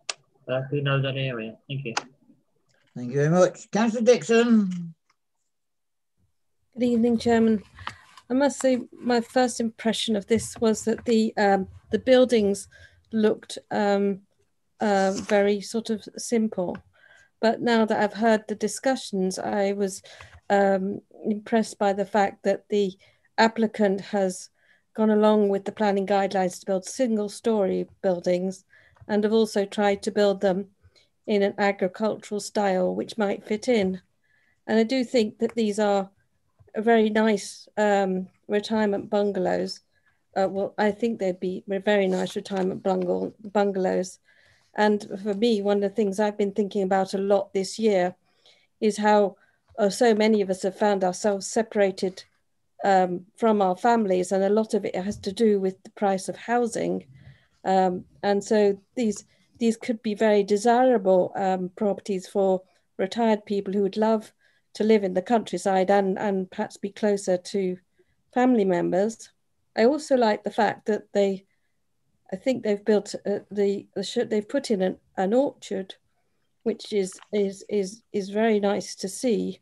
uh, who know that area. Thank you. Thank you very much. Councillor Dixon. Good evening, Chairman. I must say my first impression of this was that the um, the buildings looked um, uh, very sort of simple. But now that I've heard the discussions, I was um, impressed by the fact that the applicant has gone along with the planning guidelines to build single story buildings and have also tried to build them in an agricultural style which might fit in. And I do think that these are very nice um, retirement bungalows. Uh, well, I think they'd be very nice retirement bungal- bungalows. And for me, one of the things I've been thinking about a lot this year is how uh, so many of us have found ourselves separated um, from our families, and a lot of it has to do with the price of housing. Um, and so these these could be very desirable um, properties for retired people who would love to live in the countryside and, and perhaps be closer to family members. I also like the fact that they I think they've built uh, the, the they've put in an, an orchard, which is is is is very nice to see.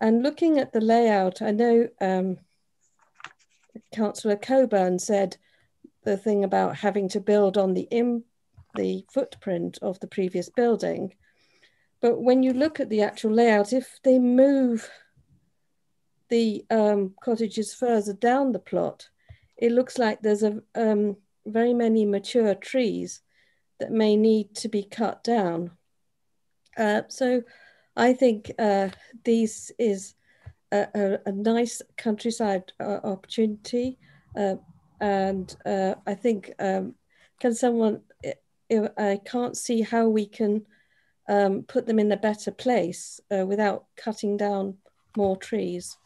And looking at the layout, I know um, Councillor Cockburn said the thing about having to build on the Im, the footprint of the previous building. But when you look at the actual layout, if they move the um, cottages further down the plot, it looks like there's a um, very many mature trees that may need to be cut down. Uh, so I think uh, this is a, a, a nice countryside uh, opportunity. Uh, and I think, um, can someone, I can't see how we can um, put them in a better place uh, without cutting down more trees.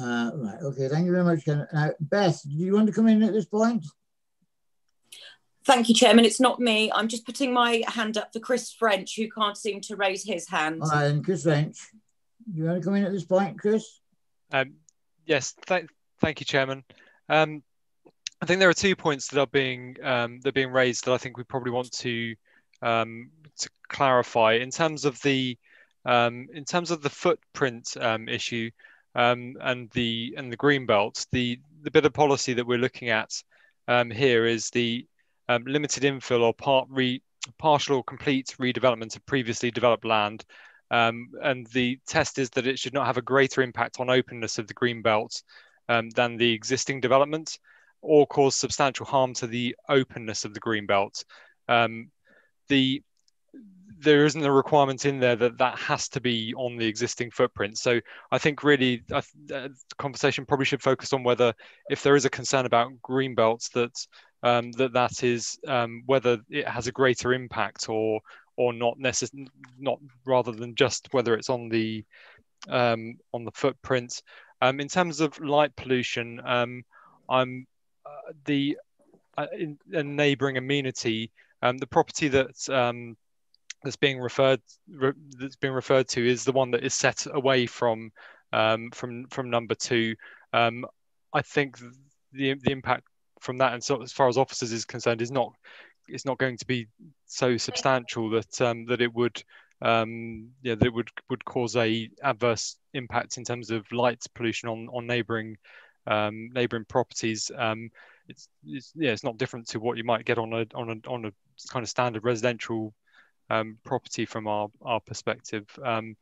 Uh, right, okay, thank you very much. Now, Beth, do you want to come in at this point? Thank you, Chairman. It's not me. I'm just putting my hand up for Chris French, who can't seem to raise his hand. All right, and Chris French, you want to come in at this point, Chris? Um, yes, th thank you, Chairman. Um, I think there are two points that are being um, that are being raised that I think we probably want to um, to clarify in terms of the um, in terms of the footprint um, issue um, and the and the green belt. The the bit of policy that we're looking at um, here is the limited infill or part re, partial or complete redevelopment of previously developed land. and the test is that it should not have a greater impact on openness of the green belt than the existing development or cause substantial harm to the openness of the green belt. Um, the there isn't a requirement in there that that has to be on the existing footprint. So I think really uh, the conversation probably should focus on whether, if there is a concern about green belts, that um, that that is um, whether it has a greater impact or or not necessarily not rather than just whether it's on the um, on the footprint. Um, in terms of light pollution, um, I'm the uh, in, a neighbouring amenity, um, the property that that's being referred re, that's being referred to is the one that is set away from from from number two. I think the the impact from that, and so as far as officers is concerned, is not it's not going to be so substantial that um, that it would um, yeah that would would cause a adverse impact in terms of light pollution on on neighbouring um, neighbouring properties. Um, it's, it's, yeah, it's not different to what you might get on a on a on a kind of standard residential um, property from our our perspective. Um,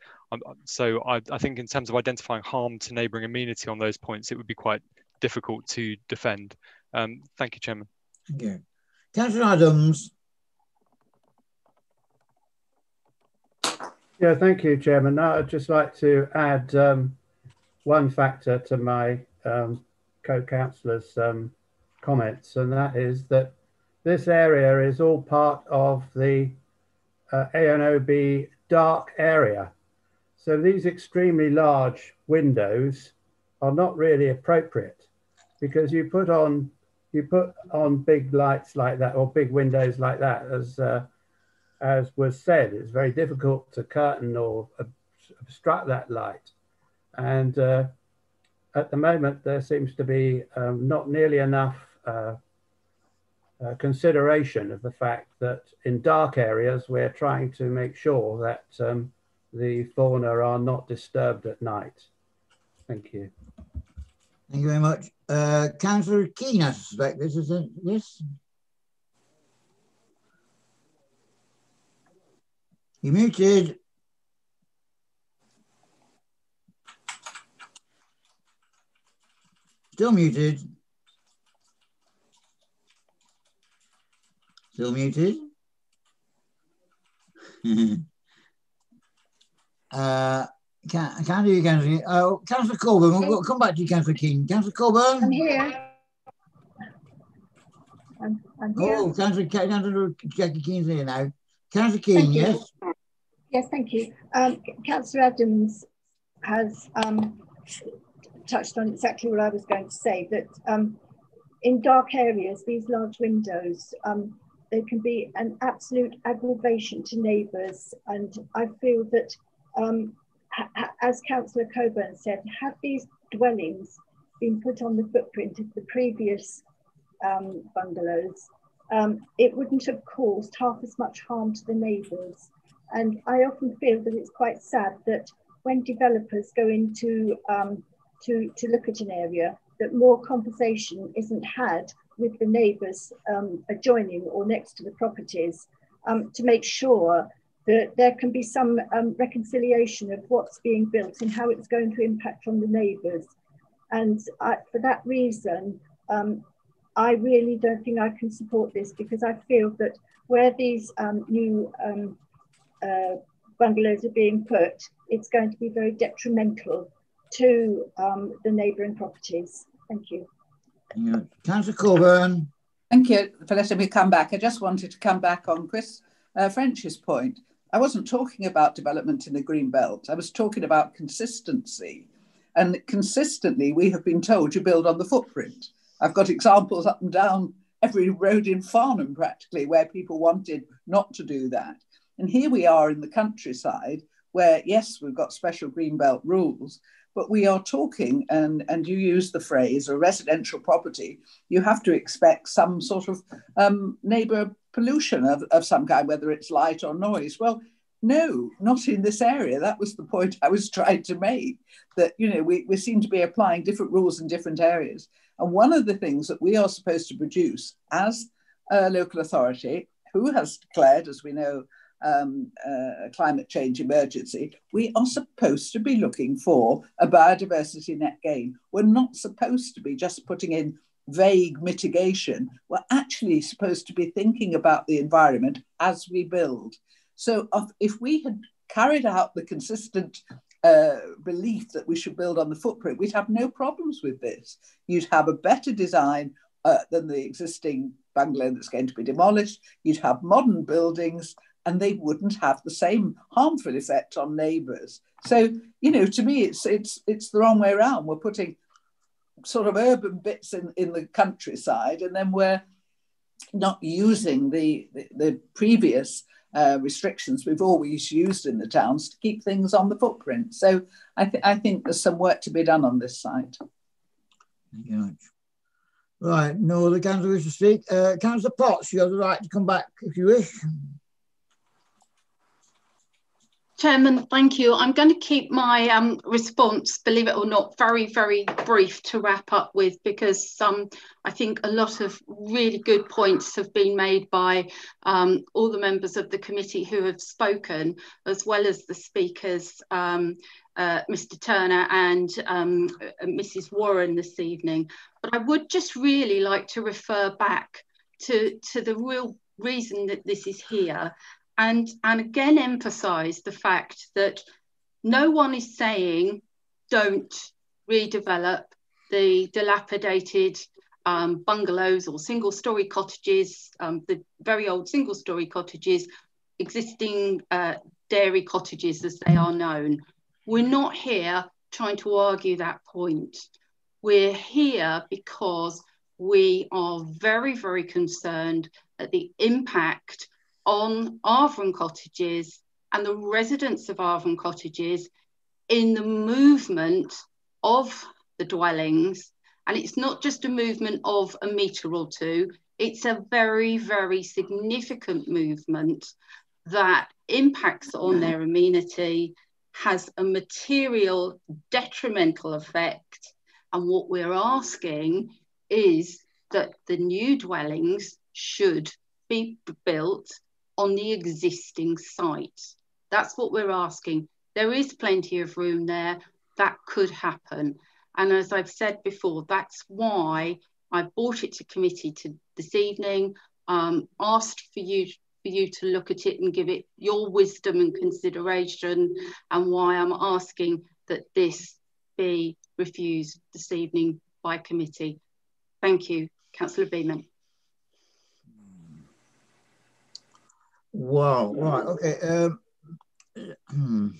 so I, I think in terms of identifying harm to neighbouring amenity on those points, it would be quite difficult to defend. Um, thank you, Chairman. Thank you. Councillor Adams. Yeah, thank you, Chairman. I'd just like to add um, one factor to my um, co-councillors' um, comments, and that is that this area is all part of the uh, ANOB dark area. So these extremely large windows are not really appropriate because you put on you put on big lights like that or big windows like that as uh, as was said it's very difficult to curtain or obstruct that light and uh, at the moment, there seems to be um, not nearly enough uh, uh, consideration of the fact that in dark areas, we're trying to make sure that um, the fauna are not disturbed at night. Thank you. Thank you very much. Uh, Councillor Keen, I suspect this is a, yes? You muted. Still muted. Still muted. uh, can, can do you, Councillor. Uh, Councillor we'll come back to you, Councillor King. Councillor Cockburn. I'm here. I'm, I'm here. Oh, Councillor, Councillor Jackie Keen's here now. Councillor King, yes? Yes, thank you. Um, Councillor Adams has um, touched on exactly what I was going to say, that um, in dark areas, these large windows, um, they can be an absolute aggravation to neighbours. And I feel that, um, as Councillor Cockburn said, had these dwellings been put on the footprint of the previous um, bungalows, um, it wouldn't have caused half as much harm to the neighbours. And I often feel that it's quite sad that when developers go into um, to, to look at an area, that more conversation isn't had with the neighbours um, adjoining or next to the properties um, to make sure that there can be some um, reconciliation of what's being built and how it's going to impact on the neighbours. And I, for that reason, um, I really don't think I can support this because I feel that where these um, new um, uh, bungalows are being put, it's going to be very detrimental to um, the neighbouring properties. Thank you. Yeah. Councillor Cockburn. Thank you for letting me come back. I just wanted to come back on Chris uh, French's point. I wasn't talking about development in the green belt. I was talking about consistency. And consistently, we have been told you build on the footprint. I've got examples up and down every road in Farnham practically where people wanted not to do that. And here we are in the countryside where, yes, we've got special green belt rules, but we are talking, and, and you use the phrase a residential property, you have to expect some sort of um, neighbour pollution of, of some kind, whether it's light or noise. Well, no, not in this area. That was the point I was trying to make. That, you know, we, we seem to be applying different rules in different areas. And one of the things that we are supposed to produce as a local authority, who has declared, as we know, um, uh, a climate change emergency, we are supposed to be looking for a biodiversity net gain. We're not supposed to be just putting in vague mitigation. We're actually supposed to be thinking about the environment as we build. So if we had carried out the consistent uh, belief that we should build on the footprint, we'd have no problems with this. You'd have a better design uh, than the existing bungalow that's going to be demolished. You'd have modern buildings and they wouldn't have the same harmful effect on neighbours. So, you know, to me, it's it's it's the wrong way around. We're putting sort of urban bits in, in the countryside, and then we're not using the the, the previous uh, restrictions we've always used in the towns to keep things on the footprint. So I, th- I think there's some work to be done on this side. Thank you much. Right, no other councillor wish to speak. Uh, councillor Potts, you have the right to come back if you wish. Chairman, thank you. I'm going to keep my um, response, believe it or not, very, very brief to wrap up with because um, I think a lot of really good points have been made by um, all the members of the committee who have spoken, as well as the speakers, um, uh, Mr Turner and Mrs um, Warren this evening. But I would just really like to refer back to, to the real reason that this is here and, and again emphasize the fact that no one is saying don't redevelop the dilapidated um, bungalows or single story cottages, um, the very old single story cottages, existing uh, dairy cottages as they are known. We're not here trying to argue that point. We're here because we are very, very concerned at the impact on Arvon cottages and the residents of Arvon cottages in the movement of the dwellings. And it's not just a movement of a metre or two, it's a very, very significant movement that impacts on their amenity, has a material detrimental effect. And what we're asking is that the new dwellings should be built on the existing site. That's what we're asking. There is plenty of room there. That could happen. And as I've said before, that's why I brought it to committee to this evening, um, asked for you for you to look at it and give it your wisdom and consideration, and why I'm asking that this be refused this evening by committee. Thank you, Councillor Beaman. Wow. Right. Okay. Um.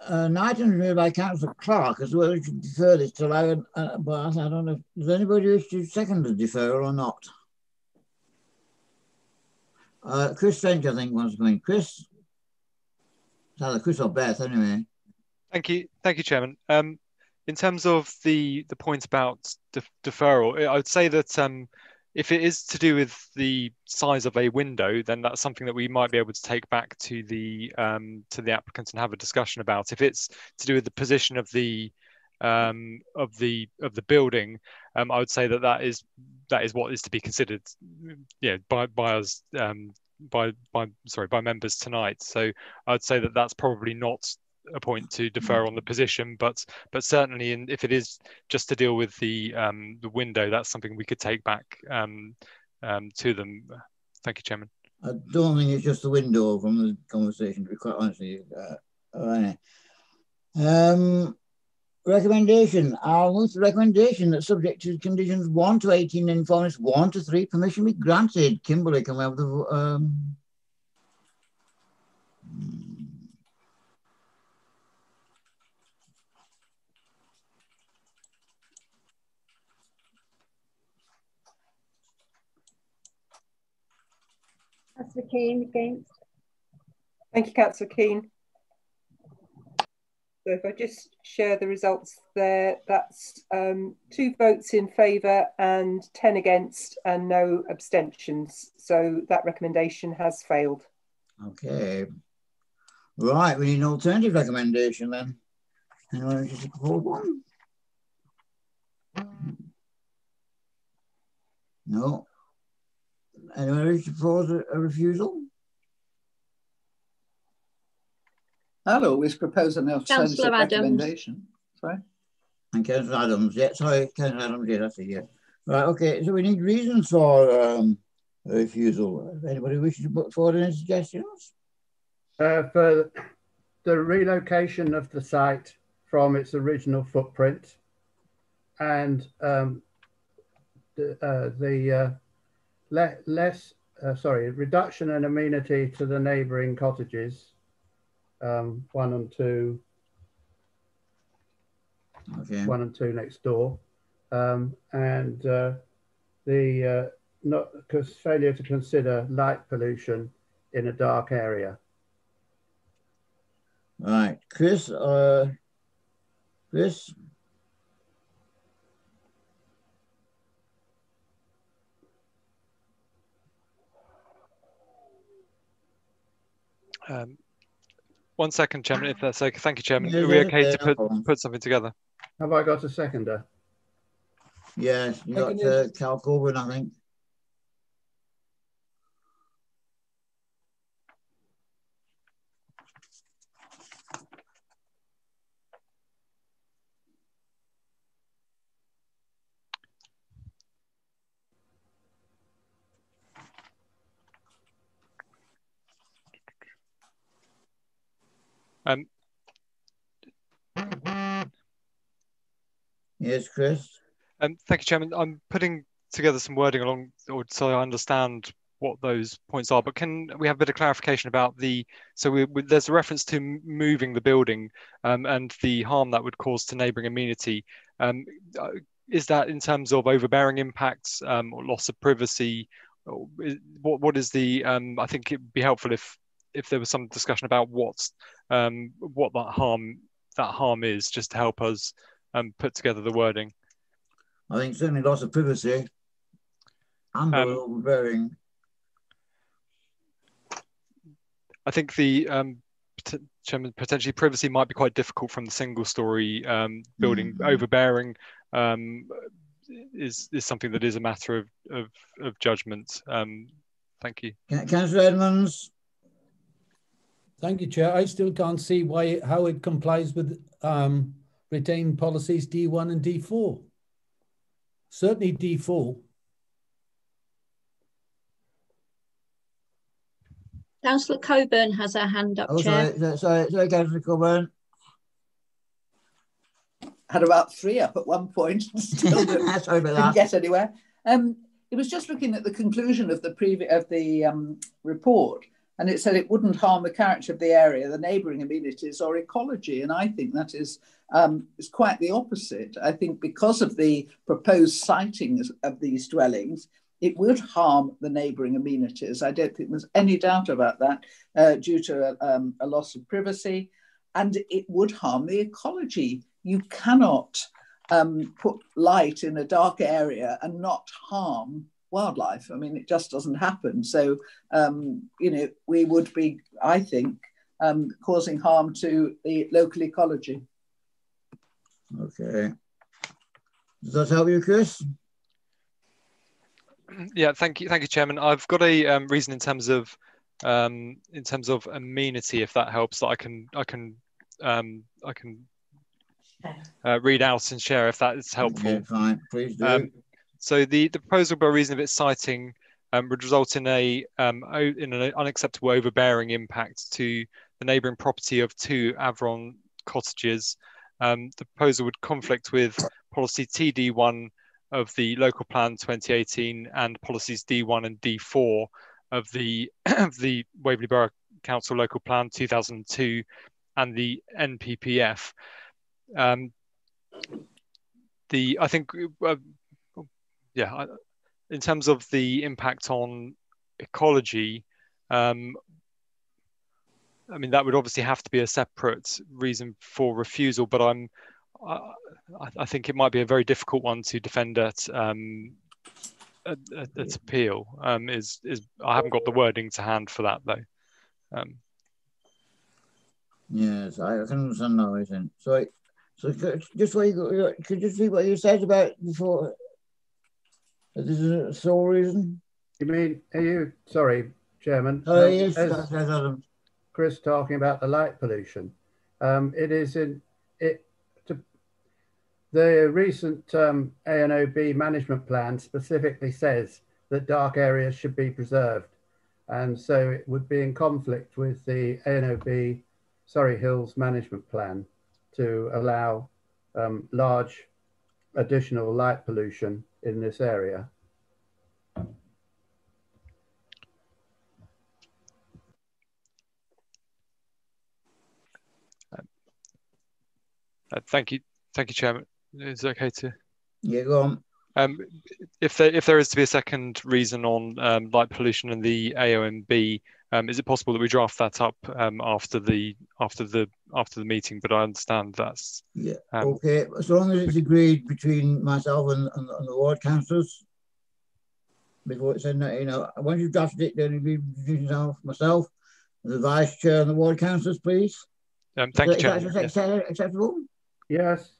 An item made by Councillor Clark as well to defer this till I, uh, but I don't know. Does anybody wish to second the deferral or not? Uh, Chris French, I think, wants to go in. Chris? It's either Chris or Beth, anyway. Thank you. Thank you, Chairman. Um, in terms of the the point about de deferral, I would say that um, if it is to do with the size of a window, then that's something that we might be able to take back to the um, to the applicant and have a discussion about. If it's to do with the position of the um, of the of the building, um, I would say that that is that is what is to be considered, yeah, by by us um, by by sorry by members tonight. So I'd say that that's probably not a point to defer on the position, but but certainly, in, if it is just to deal with the um, the window, that's something we could take back um, um, to them. Thank you, Chairman. I don't think it's just the window from the conversation, to be quite honest with you. Uh, um, recommendation. I'll move the recommendation that subject to conditions 1 to 18 in informants 1 to 3, permission be granted. Kimberly, can we have the... Councillor Keen against. Thank you, Councillor Keen. So if I just share the results there, that's um, two votes in favour and 10 against and no abstentions. So that recommendation has failed. Okay. Right, we need an alternative recommendation then. Anyone just propose one? No. Anyone wish to propose a, a refusal? I'll always propose an alternative recommendation. Sorry. And Councillor Adams, yeah, sorry, Councillor Adams, yeah, that's it, yeah. Right, okay, so we need reasons for um, refusal. Anybody wish to put forward any suggestions? Uh, for the relocation of the site from its original footprint and um, the, uh, the uh, le less, uh, sorry, reduction in amenity to the neighbouring cottages, um, one and two, okay. one and two next door, um, and uh, the uh, not because failure to consider light pollution in a dark area. Right, Chris, uh, Chris, Um, one second, Chairman, if that's okay. Thank you, Chairman. Yeah, Are we yeah, okay yeah, to put, problem. put something together? Have I got a seconder? yes, you got Seconded. uh, Cal Cockburn, I think. Um, Yes, Chris. Um, thank you, Chairman. I'm putting together some wording along, or so I understand what those points are. But can we have a bit of clarification about the? So we, we, there's a reference to moving the building um, and the harm that would cause to neighbouring amenity. Um, uh, is that in terms of overbearing impacts um, or loss of privacy? What what is the? Um, I think it'd be helpful if if there was some discussion about what um, what that harm that harm is, just to help us um, put together the wording. I think certainly lots of privacy and Um, overbearing. I think the um, Chairman, potentially privacy might be quite difficult from the single story um, building. Overbearing um, is is something that is a matter of of, of judgment. Um, thank you. Ca- Councillor Edmonds. Thank you, Chair. I still can't see why how it complies with um, retained policies D1 and D4. Certainly D4. Councillor Cockburn has her hand up, Oh, Chair. sorry, sorry, sorry, sorry, Councillor Cockburn. had about three up at one point. Still didn't, Sorry about didn't that. get anywhere. Um, it was just looking at the conclusion of the previous of the um, report, and it said it wouldn't harm the character of the area, the neighbouring amenities, or ecology. And I think that is um, is quite the opposite. I think because of the proposed sitings of these dwellings, it would harm the neighbouring amenities. I don't think there's any doubt about that, uh, due to um, a loss of privacy, and it would harm the ecology you cannot um, put light in a dark area and not harm wildlife. I mean, it just doesn't happen. So, um, you know, we would be, I think, um, causing harm to the local ecology. Okay. Does that help you, Chris? Yeah, thank you, thank you, Chairman. I've got a um, reason in terms of um, in terms of amenity, if that helps, that I can I can um, I can uh, read out and share if that is helpful. Okay, fine, please do. Um, so the, the proposal by reason of its siting um, would result in a um, in an unacceptable overbearing impact to the neighbouring property of two Avron cottages. Um, the proposal would conflict with policy TD1 of the local plan 2018 and policies D1 and D4 of the of the Waverley Borough Council local plan 2002 and the NPPF. Um, the I think uh, yeah, in terms of the impact on ecology, um, I mean that would obviously have to be a separate reason for refusal. But I'm, I, I think it might be a very difficult one to defend at um, at, at, appeal. Um, is is I haven't got the wording to hand for that though. Um, yes, I can understand now. I think so. so just what you could you see what you said about before this is a sole reason? You mean, are you, sorry, Chairman? Oh, um, yes, as Chris talking about the light pollution. Um, it is in, it, to, the recent um, ANOB management plan specifically says that dark areas should be preserved. And so it would be in conflict with the ANOB Surrey Hills management plan to allow um, large additional light pollution in this area. Uh, thank you, thank you, Chairman. Is it okay to? Yeah, go on. Um, if there if there is to be a second reason on um, light pollution and the AONB, um, is it possible that we draft that up um, after the after the after the meeting? But I understand that's yeah. Um, okay, as long as it's agreed between myself and, and, and the ward councillors before it's in, you know, once you've drafted it, then you between myself, the vice chair, and the ward councillors, please. Um, thank is you, that, Chairman. Is that acceptable? Yes.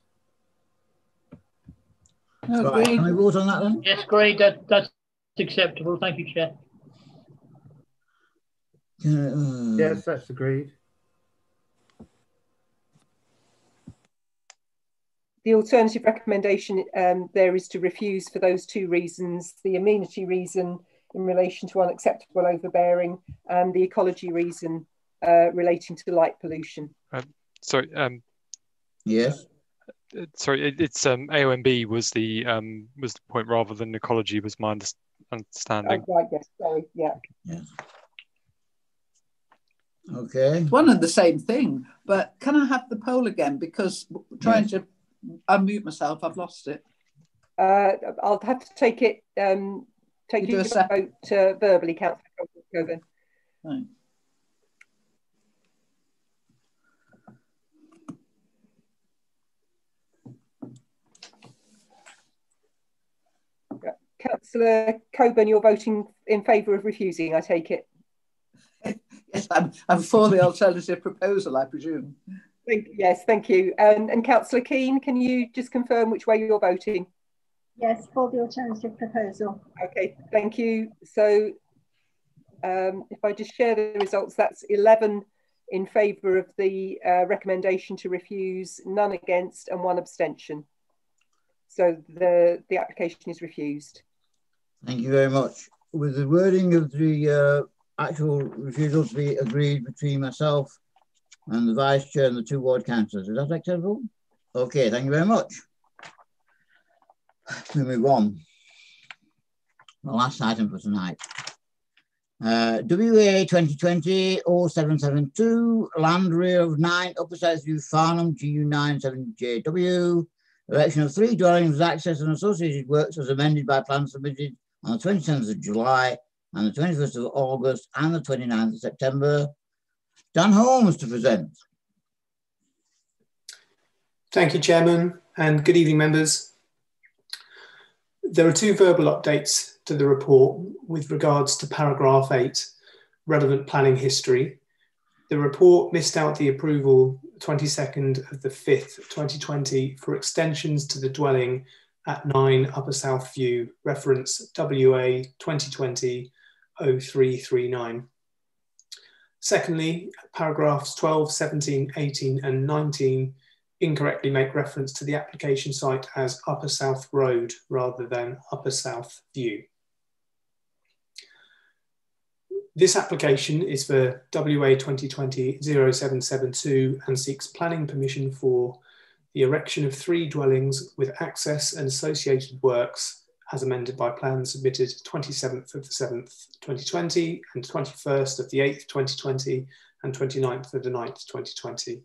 Right, can we vote on that then? Yes, great. That, that's acceptable. Thank you, Chair. Uh, Yes, that's agreed. The alternative recommendation um, there is to refuse for those two reasons, the amenity reason in relation to unacceptable overbearing and the ecology reason uh, relating to light pollution. Um, sorry. Um, yes. Uh, sorry, it, it's um, AONB was the um, was the point rather than ecology was my understanding. Oh, right. Yes. Sorry. Yeah. Yes. Okay. It's one and the same thing, but can I have the poll again? Because trying yes. to unmute myself, I've lost it. Uh, I'll have to take it. Um, take you, you to vote uh, verbally, Councillor Cockburn. Right. Councillor Cockburn, you're voting in favour of refusing, I take it. Yes, I'm, I'm for the alternative proposal, I presume. Thank, yes, thank you. Um, and Councillor Keen, can you just confirm which way you're voting? Yes, for the alternative proposal. Okay, thank you. So um, if I just share the results, that's 11 in favour of the uh, recommendation to refuse, none against and one abstention. So the, the application is refused. Thank you very much. With the wording of the uh, actual refusal to be agreed between myself and the vice chair and the two ward councillors, is that acceptable? Okay, thank you very much. We move on. The last item for tonight. Uh, WA 2020 0772, land rear of 9, Upper Southview Farnham, GU97JW, erection of three dwellings, access and associated works as amended by plans submitted on the 27th of July and the 21st of August and the 29th of September. Dan Holmes to present. Thank you, Chairman, and good evening, members. There are two verbal updates to the report with regards to paragraph 8, relevant planning history. The report missed out the approval 22nd of the 5th, 2020 for extensions to the dwelling at 9 Upper South View, reference WA 2020 0339. Secondly, paragraphs 12, 17, 18 and 19 incorrectly make reference to the application site as Upper South Road rather than Upper South View. This application is for WA 2020-0772 and seeks planning permission for the erection of three dwellings with access and associated works as amended by plans submitted 27th of the 7th, 2020 and 21st of the 8th, 2020 and 29th of the 9th, 2020.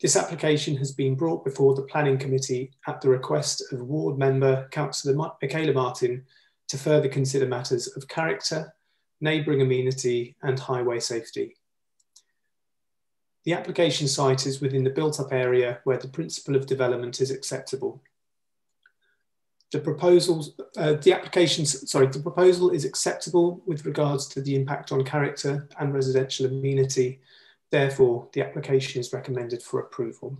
This application has been brought before the Planning Committee at the request of Ward Member Councillor Michaela Martin to further consider matters of character, neighbouring amenity and highway safety. The application site is within the built up area where the principle of development is acceptable. The proposals, uh, the applications, sorry, the proposal is acceptable with regards to the impact on character and residential amenity Therefore, the application is recommended for approval.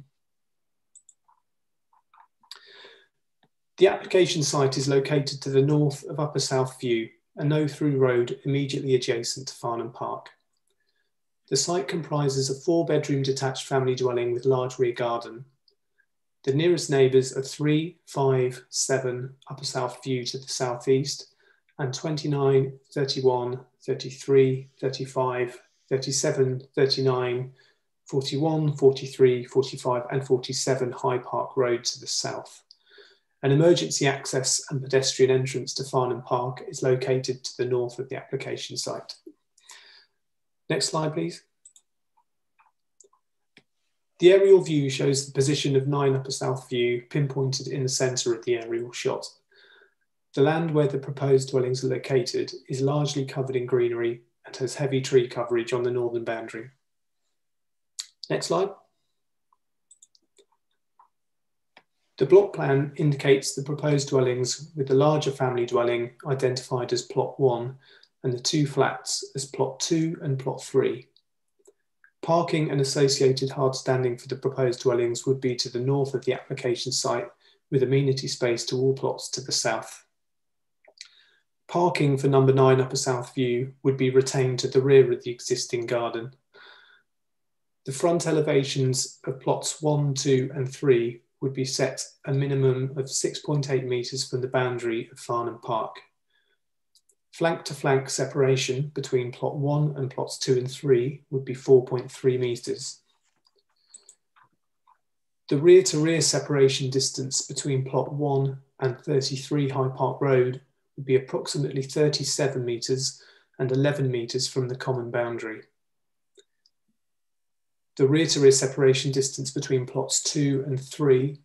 The application site is located to the north of Upper South View, a no-through road immediately adjacent to Farnham Park. The site comprises a four-bedroom detached family dwelling with large rear garden. The nearest neighbours are 3, 5, 7 Upper South View to the southeast and 29, 31, 33, 35, 37, 39, 41, 43, 45 and 47 High Park Road to the south. An emergency access and pedestrian entrance to Farnham Park is located to the north of the application site. Next slide, please. The aerial view shows the position of 9 Upper South View pinpointed in the centre of the aerial shot. The land where the proposed dwellings are located is largely covered in greenery and has heavy tree coverage on the northern boundary. Next slide. The block plan indicates the proposed dwellings with the larger family dwelling identified as plot one and the two flats as plot two and plot three. Parking and associated hard standing for the proposed dwellings would be to the north of the application site with amenity space to all plots to the south. Parking for number nine Upper South View would be retained to the rear of the existing garden. The front elevations of plots one, two, and three would be set a minimum of 6.8 metres from the boundary of Farnham Park. Flank to flank separation between plot one and plots two and three would be 4.3 metres. The rear to rear separation distance between plot one and 33 High Park Road would be approximately 37 metres and 11 metres from the common boundary. The rear-to-rear separation distance between plots 2 and 3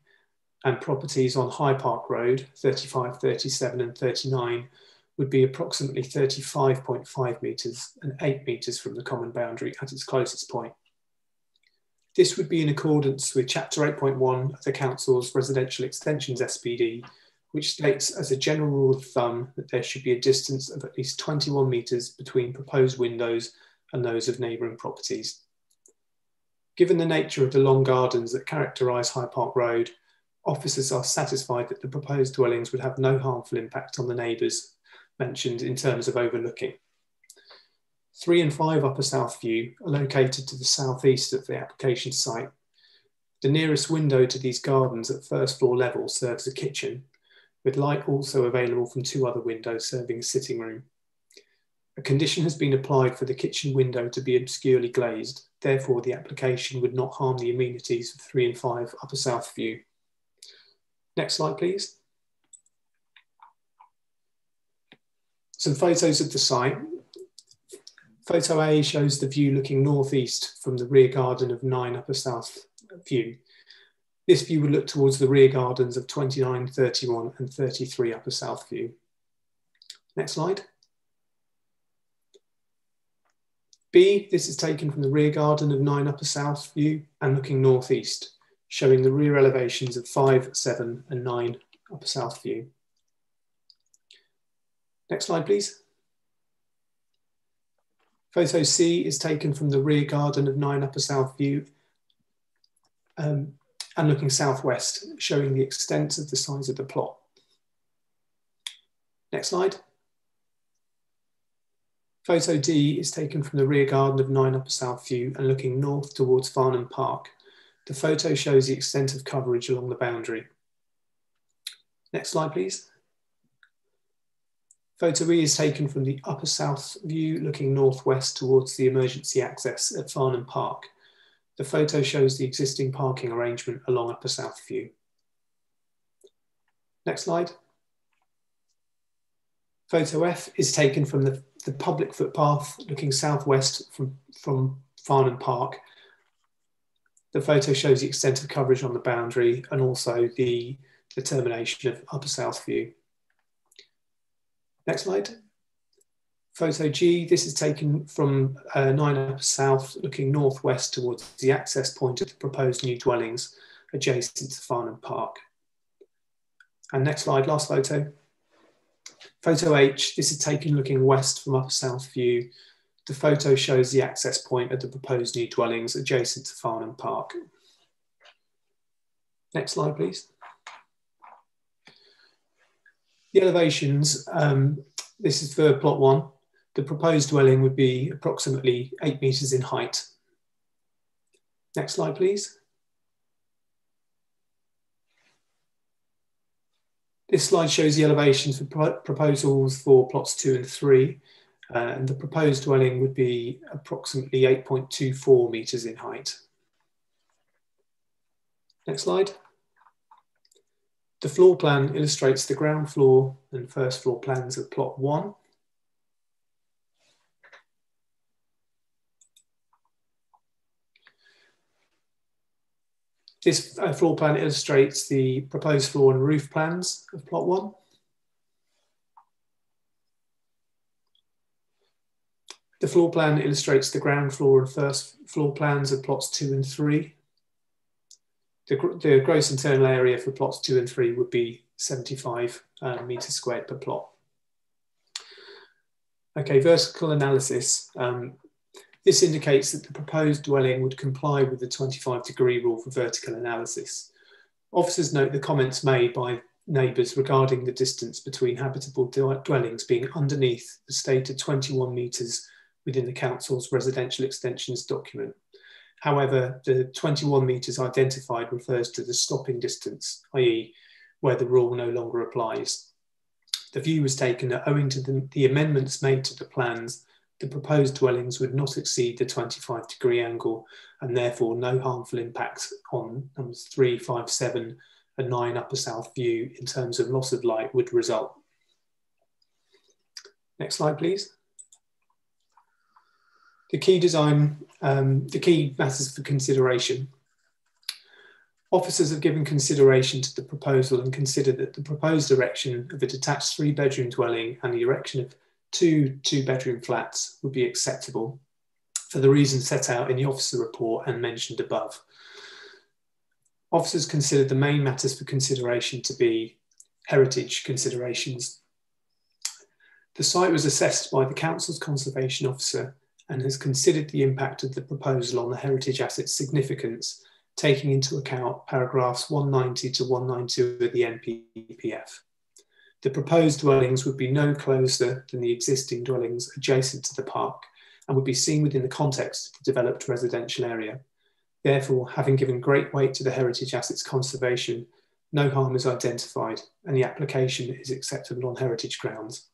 and properties on High Park Road, 35, 37 and 39, would be approximately 35.5 metres and 8 metres from the common boundary at its closest point. This would be in accordance with Chapter 8.1 of the Council's Residential Extensions SPD, which states as a general rule of thumb that there should be a distance of at least 21 metres between proposed windows and those of neighbouring properties. Given the nature of the long gardens that characterise High Park Road, officers are satisfied that the proposed dwellings would have no harmful impact on the neighbours mentioned in terms of overlooking. Three and five Upper South View are located to the southeast of the application site. The nearest window to these gardens at first floor level serves a kitchen with light also available from two other windows serving a sitting room. A condition has been applied for the kitchen window to be obscurely glazed, therefore the application would not harm the amenities of 3 and 5 Upper South View. Next slide, please. Some photos of the site. Photo A shows the view looking northeast from the rear garden of 9 Upper South View. This view would look towards the rear gardens of 29, 31 and 33 Upper South View. Next slide. B, this is taken from the rear garden of 9 Upper South View and looking northeast, showing the rear elevations of 5, 7 and 9 Upper South View. Next slide, please. Photo C is taken from the rear garden of 9 Upper South View um, and looking southwest, showing the extent of the size of the plot. Next slide. Photo D is taken from the rear garden of 9 Upper South View and looking north towards Farnham Park. The photo shows the extent of coverage along the boundary. Next slide, please. Photo E is taken from the upper south view looking northwest towards the emergency access at Farnham Park. The photo shows the existing parking arrangement along upper south view. Next slide. Photo F is taken from the, the public footpath looking southwest from, from Farnham Park. The photo shows the extent of coverage on the boundary and also the, the termination of upper south view. Next slide. Photo G, this is taken from uh, 9 Upper South, looking northwest towards the access point of the proposed new dwellings adjacent to Farnham Park. And next slide, last photo. Photo H, this is taken looking west from Upper South View. The photo shows the access point of the proposed new dwellings adjacent to Farnham Park. Next slide, please. The elevations, um, this is for plot one. The proposed dwelling would be approximately eight metres in height. Next slide, please. This slide shows the elevations for pro proposals for plots two and three. Uh, and the proposed dwelling would be approximately 8.24 metres in height. Next slide. The floor plan illustrates the ground floor and first floor plans of plot one. This uh, floor plan illustrates the proposed floor and roof plans of plot one. The floor plan illustrates the ground floor and first floor plans of plots two and three the, the gross internal area for plots two and three would be 75 uh, meters squared per plot. Okay, vertical analysis. Um, this indicates that the proposed dwelling would comply with the 25 degree rule for vertical analysis. Officers note the comments made by neighbours regarding the distance between habitable dwellings being underneath the stated 21 metres within the council's residential extensions document. However, the 21 metres identified refers to the stopping distance, i.e. where the rule no longer applies. The view was taken that owing to the, the amendments made to the plans, the proposed dwellings would not exceed the 25 degree angle and therefore no harmful impacts on numbers 3, 5, 7 and 9 upper south view in terms of loss of light would result. Next slide, please. The key design, um, the key matters for consideration. Officers have given consideration to the proposal and considered that the proposed erection of a detached three bedroom dwelling and the erection of two two bedroom flats would be acceptable for the reasons set out in the officer report and mentioned above. Officers considered the main matters for consideration to be heritage considerations. The site was assessed by the council's conservation officer and has considered the impact of the proposal on the heritage asset's significance, taking into account paragraphs 190 to 192 of the NPPF. The proposed dwellings would be no closer than the existing dwellings adjacent to the park and would be seen within the context of the developed residential area. Therefore, having given great weight to the heritage assets conservation, no harm is identified and the application is acceptable on heritage grounds.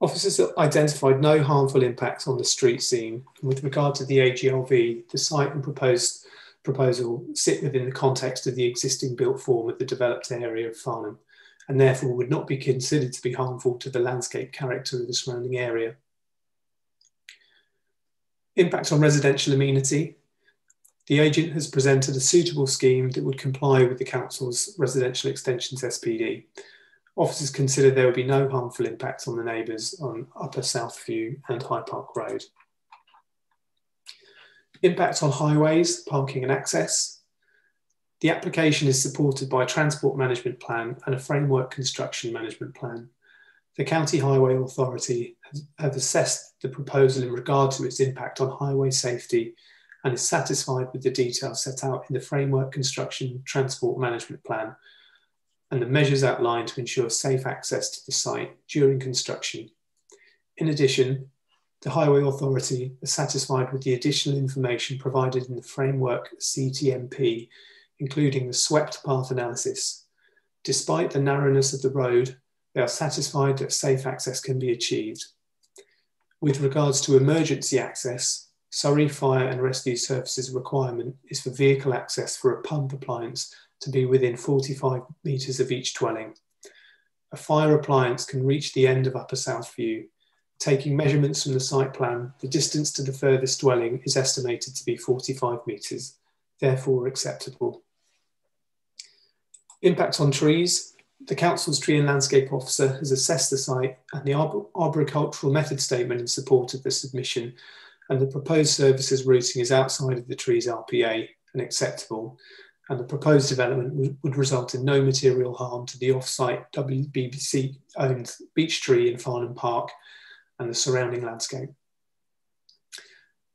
Officers identified no harmful impacts on the street scene. with regard to the AGLV, the site and proposed proposal sit within the context of the existing built form of the developed area of Farnham, and therefore would not be considered to be harmful to the landscape character of the surrounding area. Impact on residential amenity. The agent has presented a suitable scheme that would comply with the Council's Residential Extensions SPD, Officers considered there would be no harmful impacts on the neighbours on Upper South View and High Park Road. Impact on highways, parking and access. The application is supported by a transport management plan and a framework construction management plan. The County Highway Authority have assessed the proposal in regard to its impact on highway safety and is satisfied with the details set out in the framework construction transport management plan and the measures outlined to ensure safe access to the site during construction. In addition, the Highway Authority is satisfied with the additional information provided in the framework CTMP, including the swept path analysis. Despite the narrowness of the road, they are satisfied that safe access can be achieved. With regards to emergency access, Surrey Fire and Rescue Services requirement is for vehicle access for a pump appliance to be within 45 metres of each dwelling. A fire appliance can reach the end of Upper South View. Taking measurements from the site plan, the distance to the furthest dwelling is estimated to be 45 metres, therefore acceptable. Impact on trees. The Council's Tree and Landscape Officer has assessed the site and the arboricultural method statement in support of the submission and the proposed services routing is outside of the tree's RPA and acceptable and the proposed development would result in no material harm to the off-site WBBC owned beech tree in Farnham Park and the surrounding landscape.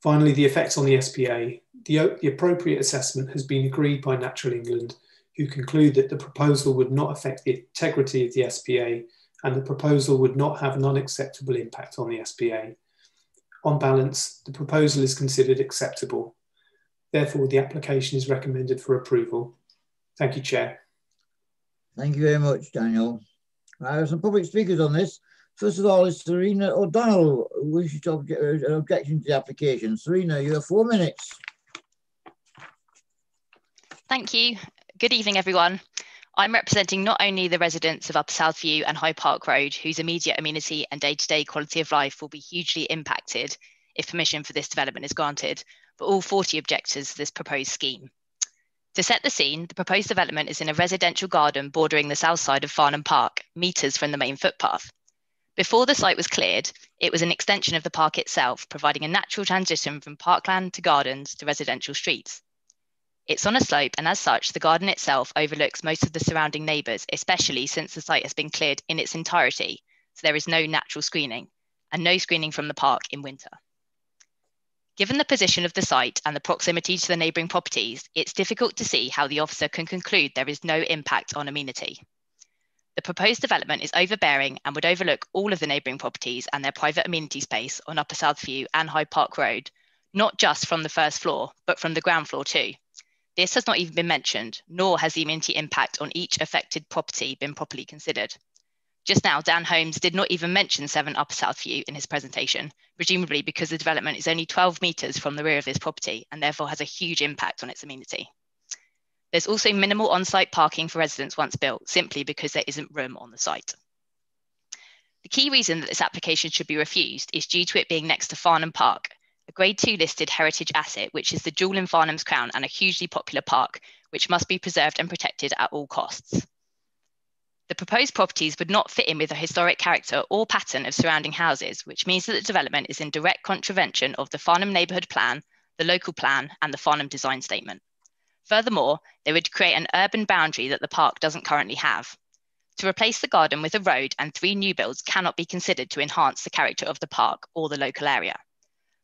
Finally, the effects on the SPA. The, the appropriate assessment has been agreed by Natural England, who conclude that the proposal would not affect the integrity of the SPA and the proposal would not have an unacceptable impact on the SPA. On balance, the proposal is considered acceptable Therefore, the application is recommended for approval. Thank you, Chair. Thank you very much, Daniel. I have some public speakers on this. First of all, is Serena O'Donnell who wishes to object, uh, an objection to the application. Serena, you have four minutes. Thank you. Good evening, everyone. I'm representing not only the residents of Upper South View and High Park Road, whose immediate amenity and day-to-day -day quality of life will be hugely impacted if permission for this development is granted, for all 40 objectors to this proposed scheme. To set the scene, the proposed development is in a residential garden bordering the south side of Farnham Park, metres from the main footpath. Before the site was cleared, it was an extension of the park itself, providing a natural transition from parkland to gardens to residential streets. It's on a slope, and as such, the garden itself overlooks most of the surrounding neighbours, especially since the site has been cleared in its entirety, so there is no natural screening, and no screening from the park in winter. Given the position of the site and the proximity to the neighbouring properties, it's difficult to see how the officer can conclude there is no impact on amenity. The proposed development is overbearing and would overlook all of the neighbouring properties and their private amenity space on Upper South View and High Park Road, not just from the first floor, but from the ground floor too. This has not even been mentioned, nor has the amenity impact on each affected property been properly considered. Just now, Dan Holmes did not even mention 7 Upper South View in his presentation, presumably because the development is only 12 metres from the rear of his property and therefore has a huge impact on its amenity. There's also minimal on-site parking for residents once built, simply because there isn't room on the site. The key reason that this application should be refused is due to it being next to Farnham Park, a Grade 2 listed heritage asset, which is the jewel in Farnham's crown and a hugely popular park, which must be preserved and protected at all costs. The proposed properties would not fit in with the historic character or pattern of surrounding houses, which means that the development is in direct contravention of the Farnham Neighbourhood Plan, the local plan, and the Farnham Design Statement. Furthermore, they would create an urban boundary that the park doesn't currently have. To replace the garden with a road and three new builds cannot be considered to enhance the character of the park or the local area.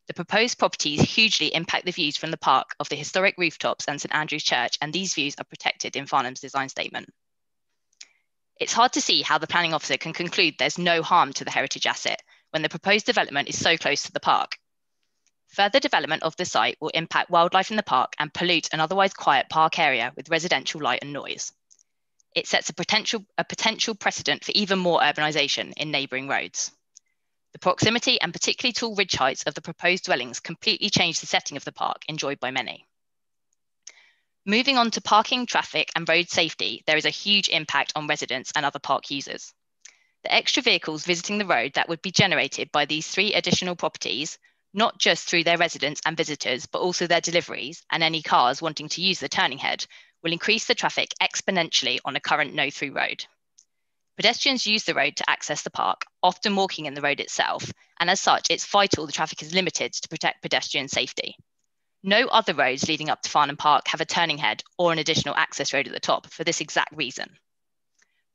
The proposed properties hugely impact the views from the park of the historic rooftops and St Andrew's Church, and these views are protected in Farnham's design statement. It's hard to see how the planning officer can conclude there's no harm to the heritage asset when the proposed development is so close to the park. Further development of the site will impact wildlife in the park and pollute an otherwise quiet park area with residential light and noise. It sets a potential, a potential precedent for even more urbanisation in neighbouring roads. The proximity and particularly tall ridge heights of the proposed dwellings completely change the setting of the park enjoyed by many. Moving on to parking, traffic, and road safety, there is a huge impact on residents and other park users. The extra vehicles visiting the road that would be generated by these three additional properties, not just through their residents and visitors, but also their deliveries and any cars wanting to use the turning head, will increase the traffic exponentially on a current no through road. Pedestrians use the road to access the park, often walking in the road itself, and as such, it's vital the traffic is limited to protect pedestrian safety. No other roads leading up to Farnham Park have a turning head or an additional access road at the top for this exact reason.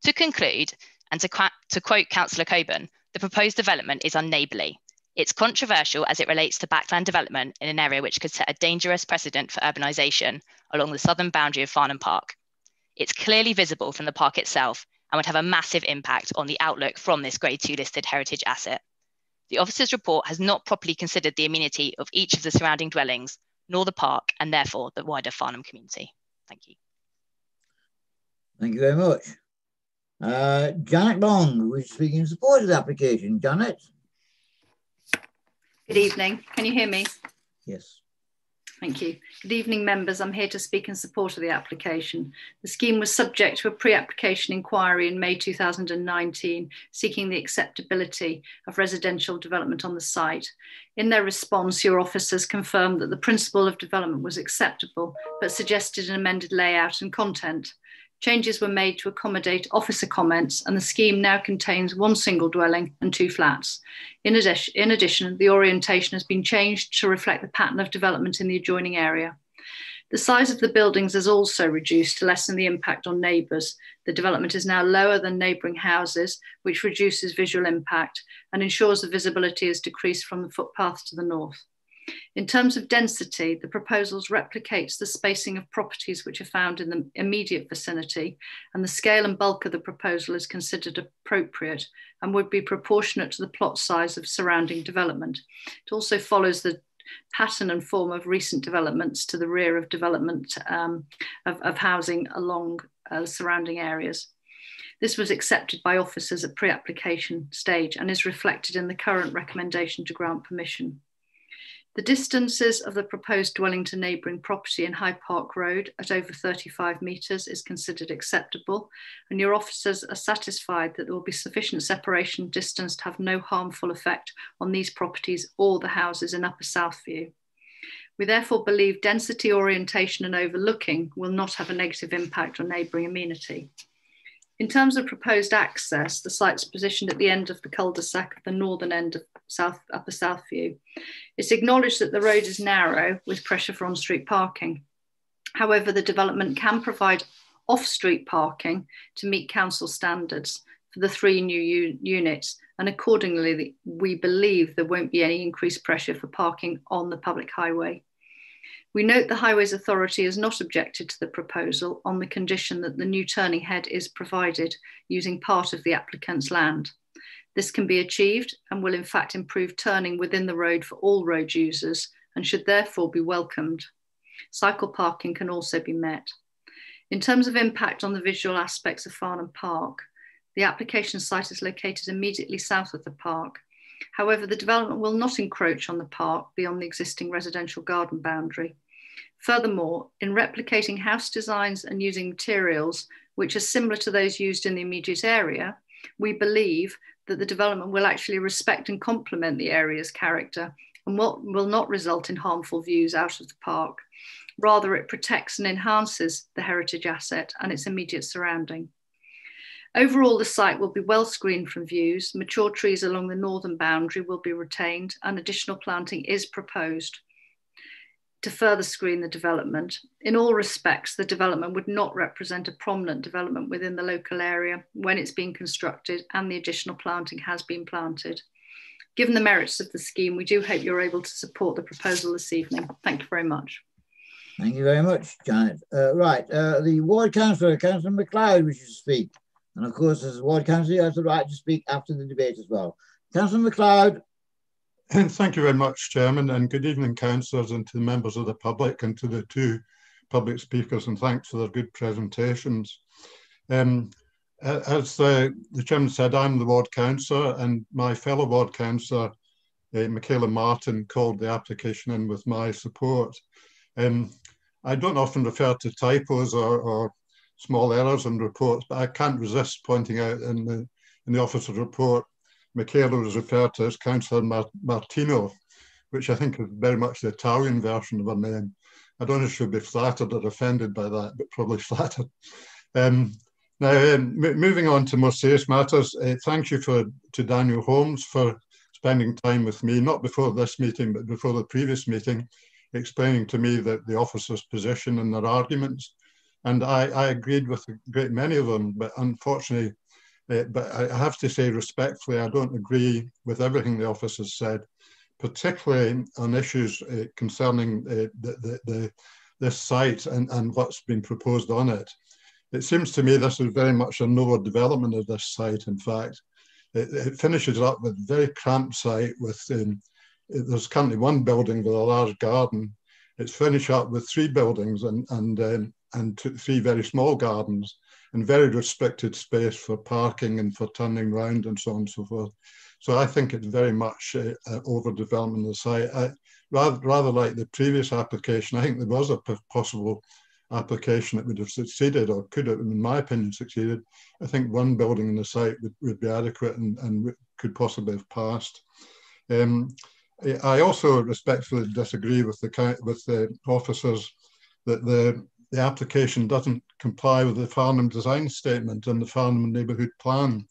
To conclude, and to, to quote Councillor Cockburn, the proposed development is unneighbourly. It's controversial as it relates to backland development in an area which could set a dangerous precedent for urbanisation along the southern boundary of Farnham Park. It's clearly visible from the park itself and would have a massive impact on the outlook from this Grade 2 listed heritage asset. The officer's report has not properly considered the amenity of each of the surrounding dwellings, nor the park, and therefore the wider Farnham community. Thank you. Thank you very much. Uh, Janet Long, who is speaking in support of the application. Janet? Good evening. Can you hear me? Yes. Thank you. Good evening, members. I'm here to speak in support of the application. The scheme was subject to a pre-application inquiry in May 2019, seeking the acceptability of residential development on the site. In their response, your officers confirmed that the principle of development was acceptable, but suggested an amended layout and content. Changes were made to accommodate officer comments, and the scheme now contains one single dwelling and two flats. In addition, in addition, the orientation has been changed to reflect the pattern of development in the adjoining area. The size of the buildings has also reduced to lessen the impact on neighbours. The development is now lower than neighbouring houses, which reduces visual impact and ensures the visibility is decreased from the footpath to the north. In terms of density, the proposals replicates the spacing of properties which are found in the immediate vicinity, and the scale and bulk of the proposal is considered appropriate and would be proportionate to the plot size of surrounding development. It also follows the pattern and form of recent developments to the rear of development um, of, of, housing along uh, surrounding areas. This was accepted by officers at pre-application stage and is reflected in the current recommendation to grant permission. The distances of the proposed dwelling to neighbouring property in High Park Road at over 35 metres is considered acceptable, and your officers are satisfied that there will be sufficient separation distance to have no harmful effect on these properties or the houses in Upper Southview. We therefore believe density orientation and overlooking will not have a negative impact on neighbouring amenity. In terms of proposed access, the site's positioned at the end of the cul-de-sac at the northern end of South Upper Southview. It's acknowledged that the road is narrow with pressure for on-street parking. However, the development can provide off-street parking to meet council standards for the three new units, and accordingly, we believe there won't be any increased pressure for parking on the public highway. We note the Highways Authority has not objected to the proposal on the condition that the new turning head is provided using part of the applicant's land. This can be achieved and will in fact improve turning within the road for all road users and should therefore be welcomed. Cycle parking can also be met. In terms of impact on the visual aspects of Farnham Park, the application site is located immediately south of the park. However, the development will not encroach on the park beyond the existing residential garden boundary. Furthermore, in replicating house designs and using materials which are similar to those used in the immediate area, we believe that the development will actually respect and complement the area's character and will, will not result in harmful views out of the park. Rather, it protects and enhances the heritage asset and its immediate surrounding. Overall, the site will be well screened from views. Mature trees along the northern boundary will be retained and additional planting is proposed to further screen the development. In all respects, the development would not represent a prominent development within the local area when it's being constructed and the additional planting has been planted. Given the merits of the scheme, we do hope you're able to support the proposal this evening. Thank you very much. Thank you very much, Janet. Uh, right, uh, the ward councillor, Councillor MacLeod, wishes to speak. And of course, as ward councillor, you have the right to speak after the debate as well. Councillor MacLeod. And thank you very much, Chairman, and good evening, councillors, and to the members of the public and to the two public speakers, and thanks for their good presentations. Um, as the, the Chairman said, I'm the ward councillor, and my fellow ward councillor, uh, Michaela Martin, called the application in with my support. Um, I don't often refer to typos or, or small errors in reports, but I can't resist pointing out in the, in the officer's report Michaela was referred to as Councillor Martino, which I think is very much the Italian version of her name. I don't know if she'll be flattered or offended by that, but probably flattered. Um, now, um, moving on to more serious matters, uh, thank you for, to Daniel Holmes for spending time with me, not before this meeting, but before the previous meeting, explaining to me that the officer's position and their arguments. And I, I agreed with a great many of them, but unfortunately, uh, but I have to say respectfully, I don't agree with everything the officers said, particularly on issues uh, concerning uh, the, the, the, this site and, and what's been proposed on it. It seems to me this is very much a lower development of this site, in fact. It, it finishes up with a very cramped site with, um, there's currently one building with a large garden. It's finished up with three buildings and, and, um, and two, three very small gardens and very restricted space for parking and for turning round and so on and so forth. So I think it's very much uh, uh, overdevelopment of the site. I, rather, rather like the previous application, I think there was a possible application that would have succeeded or could have, in my opinion, succeeded. I think one building in the site would, would be adequate and, and could possibly have passed. Um, I also respectfully disagree with the with the officers that the the application doesn't comply with the Farnham design statement and the Farnham neighbourhood plan.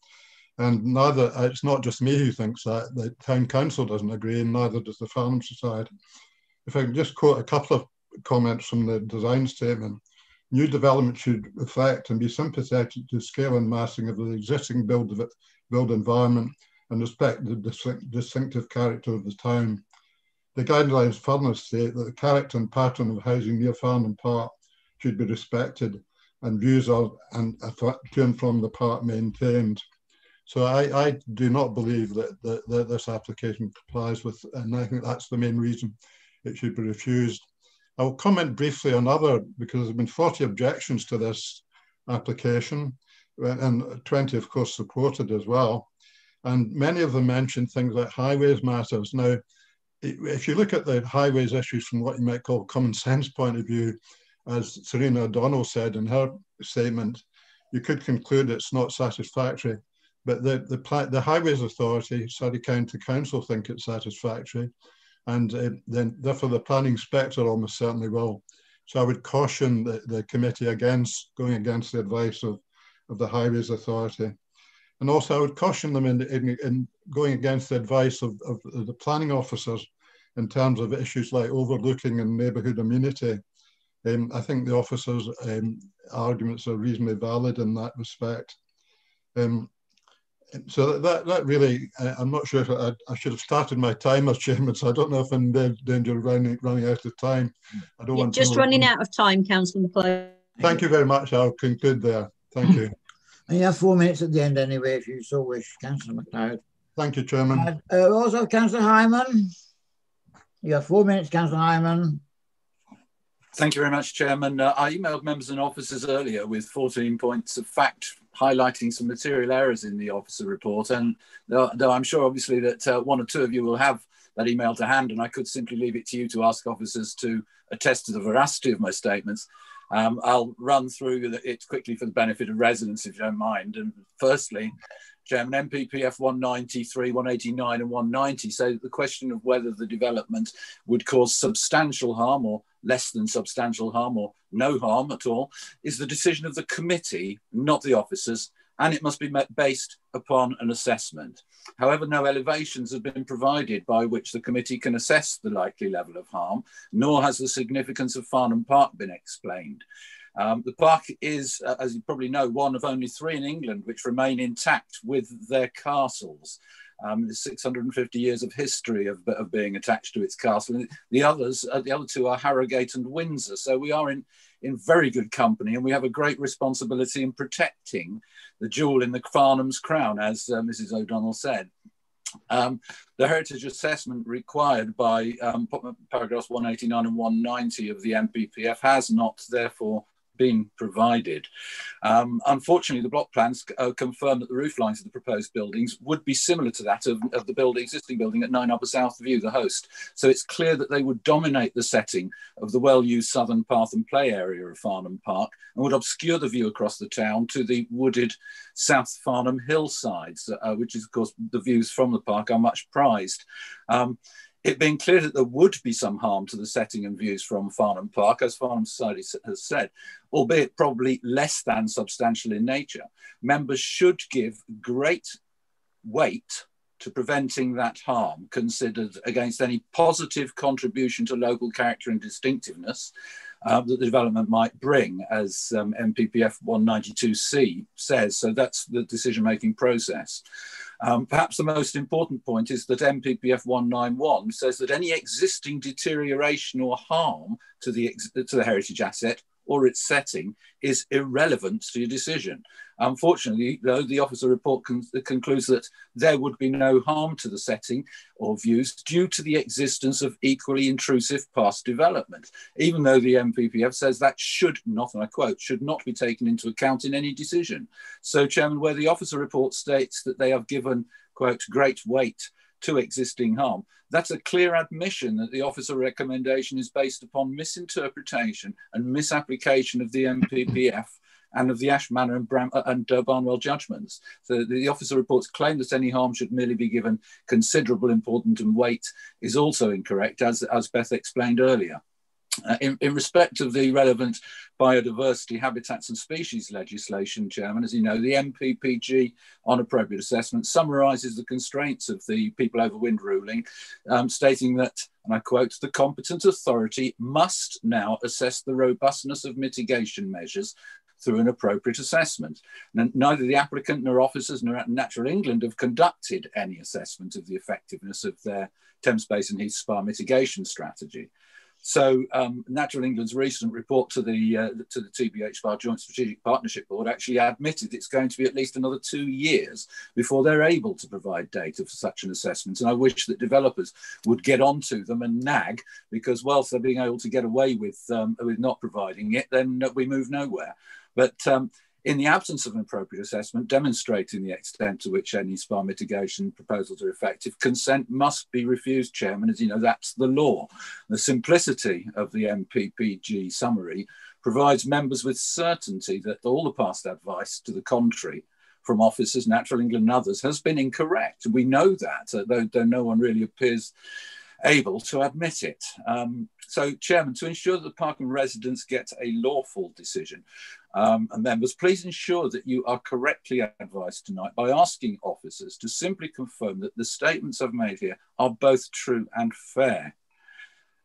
And neither, uh, it's not just me who thinks that, the town council doesn't agree and neither does the Farnham Society. If I can just quote a couple of comments from the design statement. New development should reflect and be sympathetic to scale and massing of the existing build, build environment and respect the distinctive character of the town. The guidelines further state that the character and pattern of housing near Farnham Park should be respected and views of and uh, to and from the park maintained. So I, I do not believe that, that, that, this application complies with, and I think that's the main reason it should be refused. I'll comment briefly on other, because there have been 40 objections to this application, and 20, of course, supported as well. And many of them mentioned things like highways matters. Now, if you look at the highways issues from what you might call common sense point of view, as Serena O'Donnell said in her statement, you could conclude it's not satisfactory. But the, the, the Highways Authority, Surrey County Council think it's satisfactory. And uh, then therefore the planning inspector almost certainly will. So I would caution the, the committee against going against the advice of, of the Highways Authority. And also I would caution them in, in, in going against the advice of, of the planning officers in terms of issues like overlooking and neighbourhood immunity um, I think the officers' um, arguments are reasonably valid in that respect. Um, so that, that really, I'm not sure if I, I, should have started my time as chairman, so I don't know if I'm in danger of running, running out of time. I don't You're want just running out of time, Councillor McLeod. Thank you very much. I'll conclude there. Thank you. And you have four minutes at the end anyway, if you so wish, Councillor McLeod. Thank you, Chairman. Uh, also, Councillor Hyman. You have four minutes, Councillor Hyman. Thank you very much, Chairman. Uh, I emailed members and officers earlier with 14 points of fact highlighting some material errors in the officer report. And though, though I'm sure, obviously, that uh, one or two of you will have that email to hand, and I could simply leave it to you to ask officers to attest to the veracity of my statements. Um, I'll run through it quickly for the benefit of residents, if you don't mind. And firstly, Chairman, NPPF 193, 189 and 190 So the question of whether the development would cause substantial harm or less than substantial harm or no harm at all is the decision of the committee, not the officers, and it must be based upon an assessment. However, no elevations have been provided by which the committee can assess the likely level of harm, nor has the significance of Farnham Park been explained. Um, the park is, uh, as you probably know, one of only three in England which remain intact with their castles. Um, 650 years of history of, of, being attached to its castle. The others, uh, the other two are Harrogate and Windsor. So we are in, in very good company and we have a great responsibility in protecting the jewel in the Farnham's crown, as uh, Mrs. O'Donnell said. Um, the heritage assessment required by um, paragraphs 189 and 190 of the NPPF has not therefore been provided. Um, unfortunately, the block plans uh, confirm that the roof lines of the proposed buildings would be similar to that of, of the building, existing building at 9 Upper South View, the host. So it's clear that they would dominate the setting of the well-used southern path and play area of Farnham Park and would obscure the view across the town to the wooded South Farnham hillsides, uh, which is, of course, the views from the park are much prized. Um, it being clear that there would be some harm to the setting and views from Farnham Park, as Farnham Society has said, albeit probably less than substantial in nature, members should give great weight to preventing that harm considered against any positive contribution to local character and distinctiveness uh, that the development might bring, as um, NPPF 192C says. So that's the decision making process. Um, perhaps the most important point is that NPPF 191 says that any existing deterioration or harm to the, to the heritage asset or its setting is irrelevant to your decision. Unfortunately, though, the officer report con concludes that there would be no harm to the setting or views due to the existence of equally intrusive past development, even though the NPPF says that should not, and I quote, should not be taken into account in any decision. So, Chairman, where the officer report states that they have given, quote, great weight to existing harm. That's a clear admission that the officer recommendation is based upon misinterpretation and misapplication of the NPPF and of the Ash Manor and, Bram- uh, and uh, Barnwell judgments. So the, the officer reports claim that any harm should merely be given considerable importance and weight is also incorrect, as, as Beth explained earlier. Uh, in, in, respect of the relevant biodiversity, habitats and species legislation, Chairman, as you know, the NPPG on appropriate assessment summarises the constraints of the People Over Wind ruling, um, stating that, and I quote, the competent authority must now assess the robustness of mitigation measures through an appropriate assessment. Neither the applicant nor officers nor Natural England have conducted any assessment of the effectiveness of their Thames Basin heath SPA mitigation strategy. So um, Natural England's recent report to the uh, to the TBH SPA Joint Strategic Partnership Board actually admitted it's going to be at least another two years before they're able to provide data for such an assessment. And I wish that developers would get onto them and nag because whilst they're being able to get away with um, with not providing it, then we move nowhere. But um, in the absence of an appropriate assessment demonstrating the extent to which any SPA mitigation proposals are effective, consent must be refused, Chairman. As you know, that's the law. The simplicity of the NPPG summary provides members with certainty that all the past advice to the contrary from officers, Natural England and others, has been incorrect. We know that, uh, though, though no one really appears able to admit it. Um, so, Chairman, to ensure that the Farnham residents get a lawful decision, um, and members, please ensure that you are correctly advised tonight by asking officers to simply confirm that the statements I've made here are both true and fair.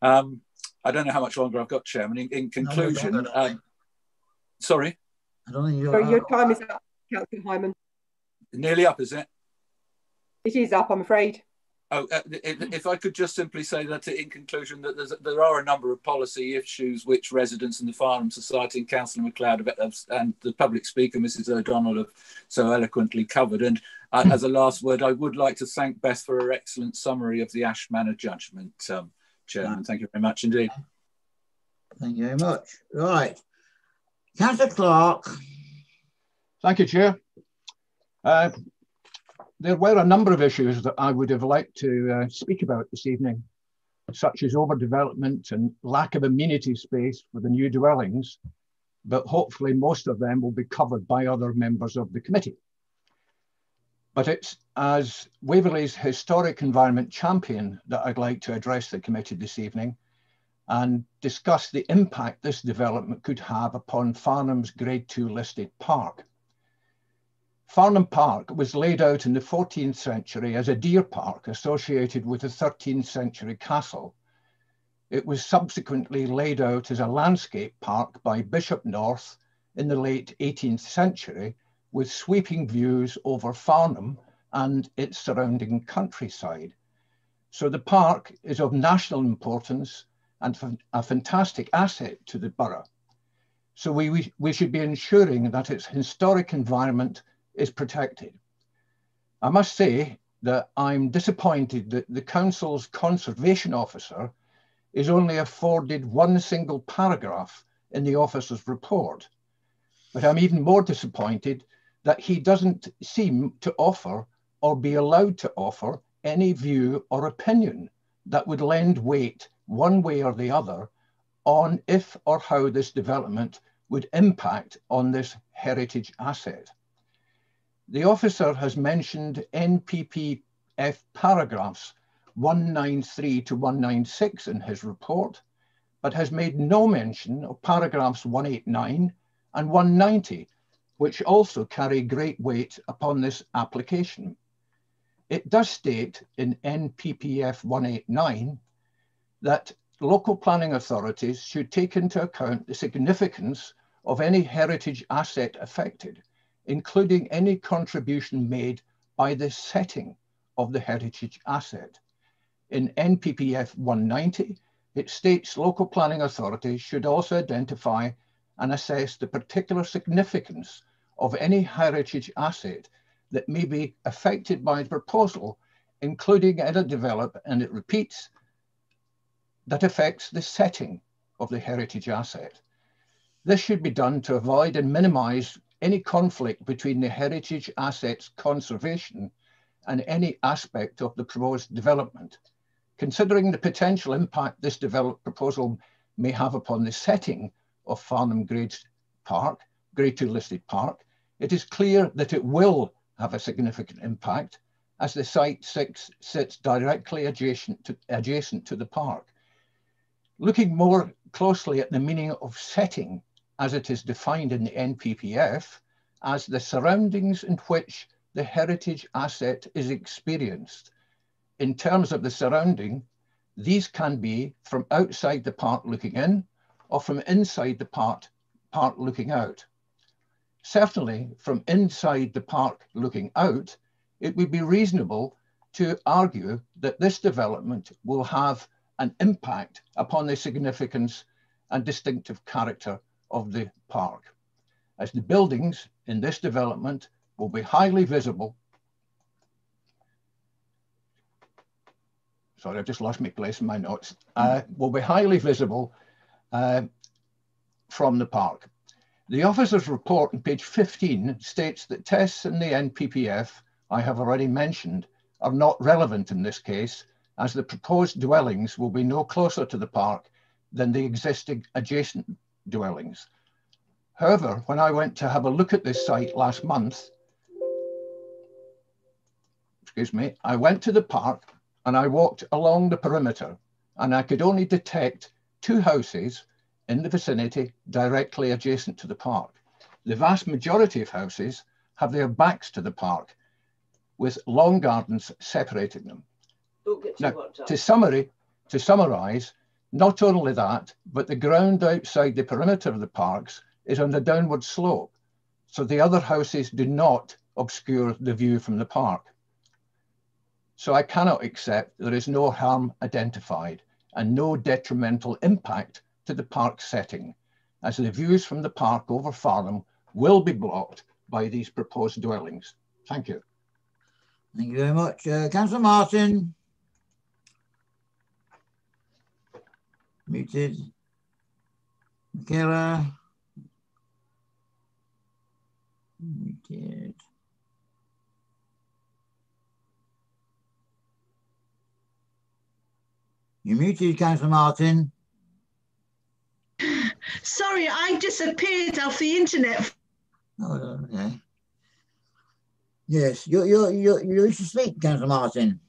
Um, I don't know how much longer I've got, Chairman. In, in conclusion, no, um, sorry? I don't think you're your time is up, Councillor Hyman. Nearly up, is it? It is up, I'm afraid. Oh, uh, if I could just simply say that in conclusion, that there are a number of policy issues which residents in the Farnham Society and Councillor MacLeod have, and the public speaker, Mrs O'Donnell, have so eloquently covered. And uh, as a last word, I would like to thank Beth for her excellent summary of the Ash Manor judgment, um, Chairman. Thank you very much indeed. Thank you very much. Right. Councillor Clark. Thank you, Chair. Uh, there were a number of issues that I would have liked to uh, speak about this evening, such as overdevelopment and lack of amenity space for the new dwellings, but hopefully most of them will be covered by other members of the committee. But it's as Waverley's historic environment champion that I'd like to address the committee this evening and discuss the impact this development could have upon Farnham's Grade 2 listed park. Farnham Park was laid out in the 14th century as a deer park associated with a 13th century castle. It was subsequently laid out as a landscape park by Bishop North in the late 18th century with sweeping views over Farnham and its surrounding countryside. So the park is of national importance and a fantastic asset to the borough. So we, we, we should be ensuring that its historic environment is protected. I must say that I'm disappointed that the Council's conservation officer is only afforded one single paragraph in the officer's report. But I'm even more disappointed that he doesn't seem to offer or be allowed to offer any view or opinion that would lend weight one way or the other on if or how this development would impact on this heritage asset. The officer has mentioned NPPF paragraphs 193 to 196 in his report, but has made no mention of paragraphs 189 and 190, which also carry great weight upon this application. it does state in NPPF 189 that local planning authorities should take into account the significance of any heritage asset affected, including any contribution made by the setting of the heritage asset. In NPPF 190, it states local planning authorities should also identify and assess the particular significance of any heritage asset that may be affected by the proposal, including any develop, and it repeats, that affects the setting of the heritage asset. This should be done to avoid and minimize any conflict between the heritage assets conservation and any aspect of the proposed development. Considering the potential impact this proposal may have upon the setting of Farnham Grade Park, Grade 2 listed park, it is clear that it will have a significant impact as the site six sits directly adjacent to, adjacent to the park. Looking more closely at the meaning of setting as it is defined in the NPPF as the surroundings in which the heritage asset is experienced. In terms of the surrounding, these can be from outside the park looking in or from inside the park, park looking out. Certainly from inside the park looking out, it would be reasonable to argue that this development will have an impact upon the significance and distinctive character of the park, as the buildings in this development will be highly visible. Sorry, I've just lost my place in my notes. Uh, will be highly visible uh, from the park. The officer's report on page 15 states that tests in the NPPF I have already mentioned are not relevant in this case as the proposed dwellings will be no closer to the park than the existing adjacent dwellings. However, when I went to have a look at this site last month, excuse me, I went to the park and I walked along the perimeter and I could only detect two houses in the vicinity directly adjacent to the park. The vast majority of houses have their backs to the park with long gardens separating them. Now, to summary, to summarize, not only that, but the ground outside the perimeter of the parks is on a downward slope. So the other houses do not obscure the view from the park. So I cannot accept there is no harm identified and no detrimental impact to the park setting, as the views from the park over Farnham will be blocked by these proposed dwellings. Thank you. Thank you very much. Uh, Councillor Martin. Muted. Michaela. Muted. You're muted, Councillor Martin. Sorry, I disappeared off the internet. Oh, okay. Yes, you're, you're, you're, you should speak, Councillor Martin.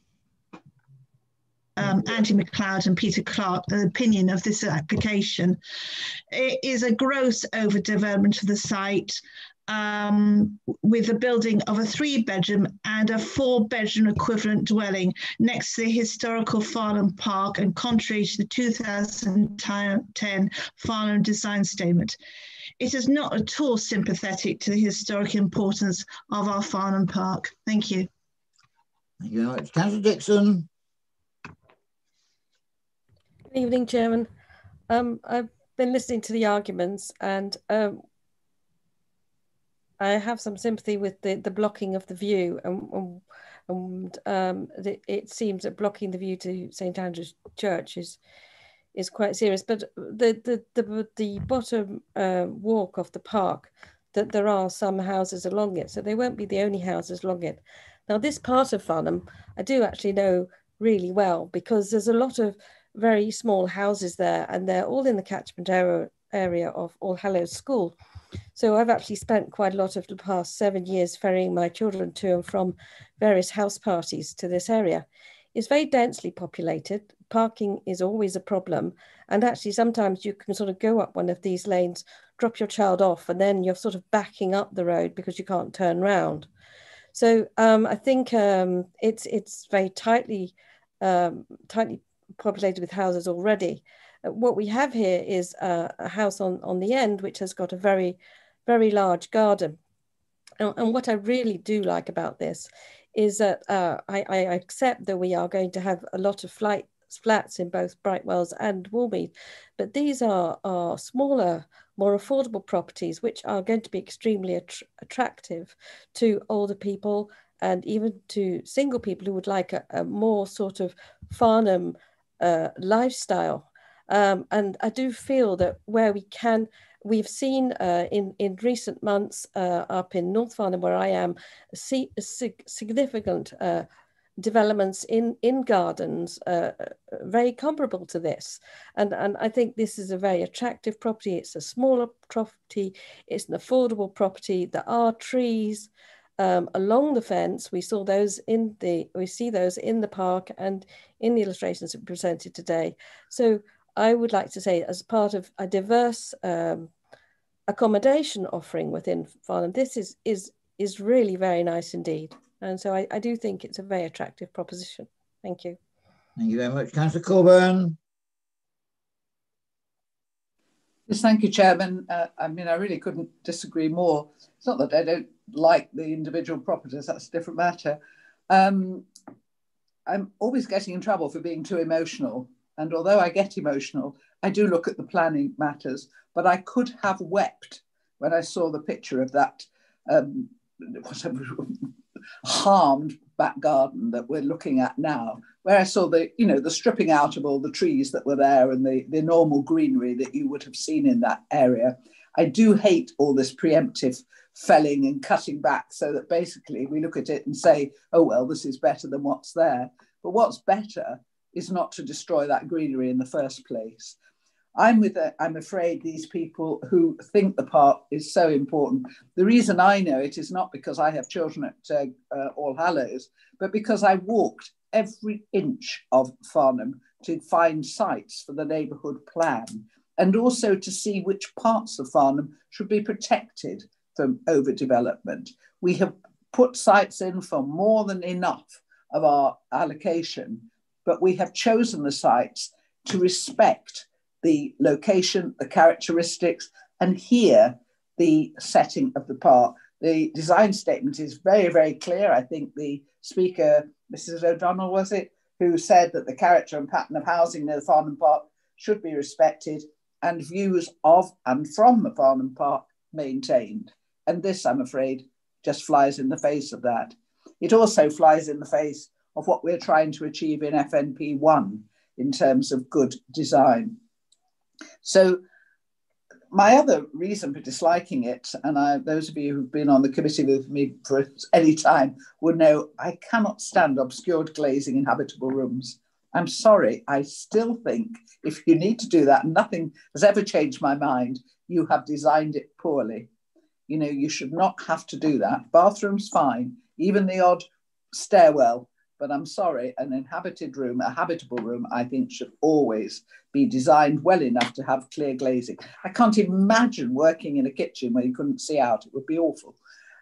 Um, Andy McLeod and Peter Clark opinion of this application. It is a gross overdevelopment of the site um, with the building of a three bedroom and a four bedroom equivalent dwelling next to the historical Farnham Park and contrary to the 2010 Farnham design statement. It is not at all sympathetic to the historic importance of our Farnham Park. Thank you. Thank you very much. Councillor Dixon. Good evening, Chairman. Um, I've been listening to the arguments and um, I have some sympathy with the, the blocking of the view, and, and um, the, it seems that blocking the view to St Andrew's Church is is quite serious. But the the the, the bottom uh, walk of the park, that there are some houses along it, so they won't be the only houses along it. Now, this part of Farnham, I do actually know really well because there's a lot of very small houses there, and they're all in the catchment area area of All Hallows School. So I've actually spent quite a lot of the past seven years ferrying my children to and from various house parties to this area. It's very densely populated. Parking is always a problem. And actually, sometimes you can sort of go up one of these lanes, drop your child off, and then you're sort of backing up the road because you can't turn round. So um, I think um, it's it's very tightly um, tightly populated with houses already. Uh, what we have here is a, house on, on the end which has got a very very large garden. And, and what I really do like about this is that uh, I, I, accept that we are going to have a lot of flight flats in both Brightwells and Woolmead, but these are, are smaller, more affordable properties, which are going to be extremely att attractive to older people and even to single people who would like a, a more sort of Farnham uh, lifestyle. Um, and I do feel that where we can, we've seen uh, in, in recent months uh, up in North Farnham, where I am, see, sig significant uh, developments in in gardens uh, very comparable to this. And and i think this is a very attractive property. It's a smaller property. It's an affordable property. There are trees um, along the fence we saw those in the we see those in the park and in the illustrations that presented today so i would like to say as part of a diverse um, accommodation offering within farnham this is is is really very nice indeed and so I, I do think it's a very attractive proposition. Thank you. Thank you very much. Councillor Cockburn. Yes, thank you, Chairman. Uh, I mean, I really couldn't disagree more. It's not that I don't like the individual properties, that's a different matter. Um, I'm always getting in trouble for being too emotional. And although I get emotional, I do look at the planning matters. But I could have wept when I saw the picture of that um, harmed back garden that we're looking at now, where I saw the, you know, the stripping out of all the trees that were there and the, the normal greenery that you would have seen in that area. I do hate all this preemptive felling and cutting back so that basically we look at it and say, oh, well, this is better than what's there. But what's better is not to destroy that greenery in the first place. I'm with I'm afraid these people who think the park is so important. The reason I know it is not because I have children at uh, uh, All Hallows, but because I walked every inch of Farnham to find sites for the neighbourhood plan and also to see which parts of Farnham should be protected from overdevelopment. We have put sites in for more than enough of our allocation, but we have chosen the sites to respect the location, the characteristics, and here the setting of the park. The design statement is very, very clear. I think the speaker, Mrs. O'Donnell, was it, who said that the character and pattern of housing near the Farnham Park should be respected and views of and from the Farnham Park maintained. And this, I'm afraid, just flies in the face of that. It also flies in the face of what we're trying to achieve in FNP 1 in terms of good design. So my other reason for disliking it, and I, those of you who've been on the committee with me for any time would know, I cannot stand obscured glazing in habitable rooms. I'm sorry, I still think if you need to do that, nothing has ever changed my mind, you have designed it poorly. You know, you should not have to do that. Bathroom's fine, even the odd stairwell but I'm sorry, an inhabited room, a habitable room, I think should always be designed well enough to have clear glazing. I can't imagine working in a kitchen where you couldn't see out, it would be awful.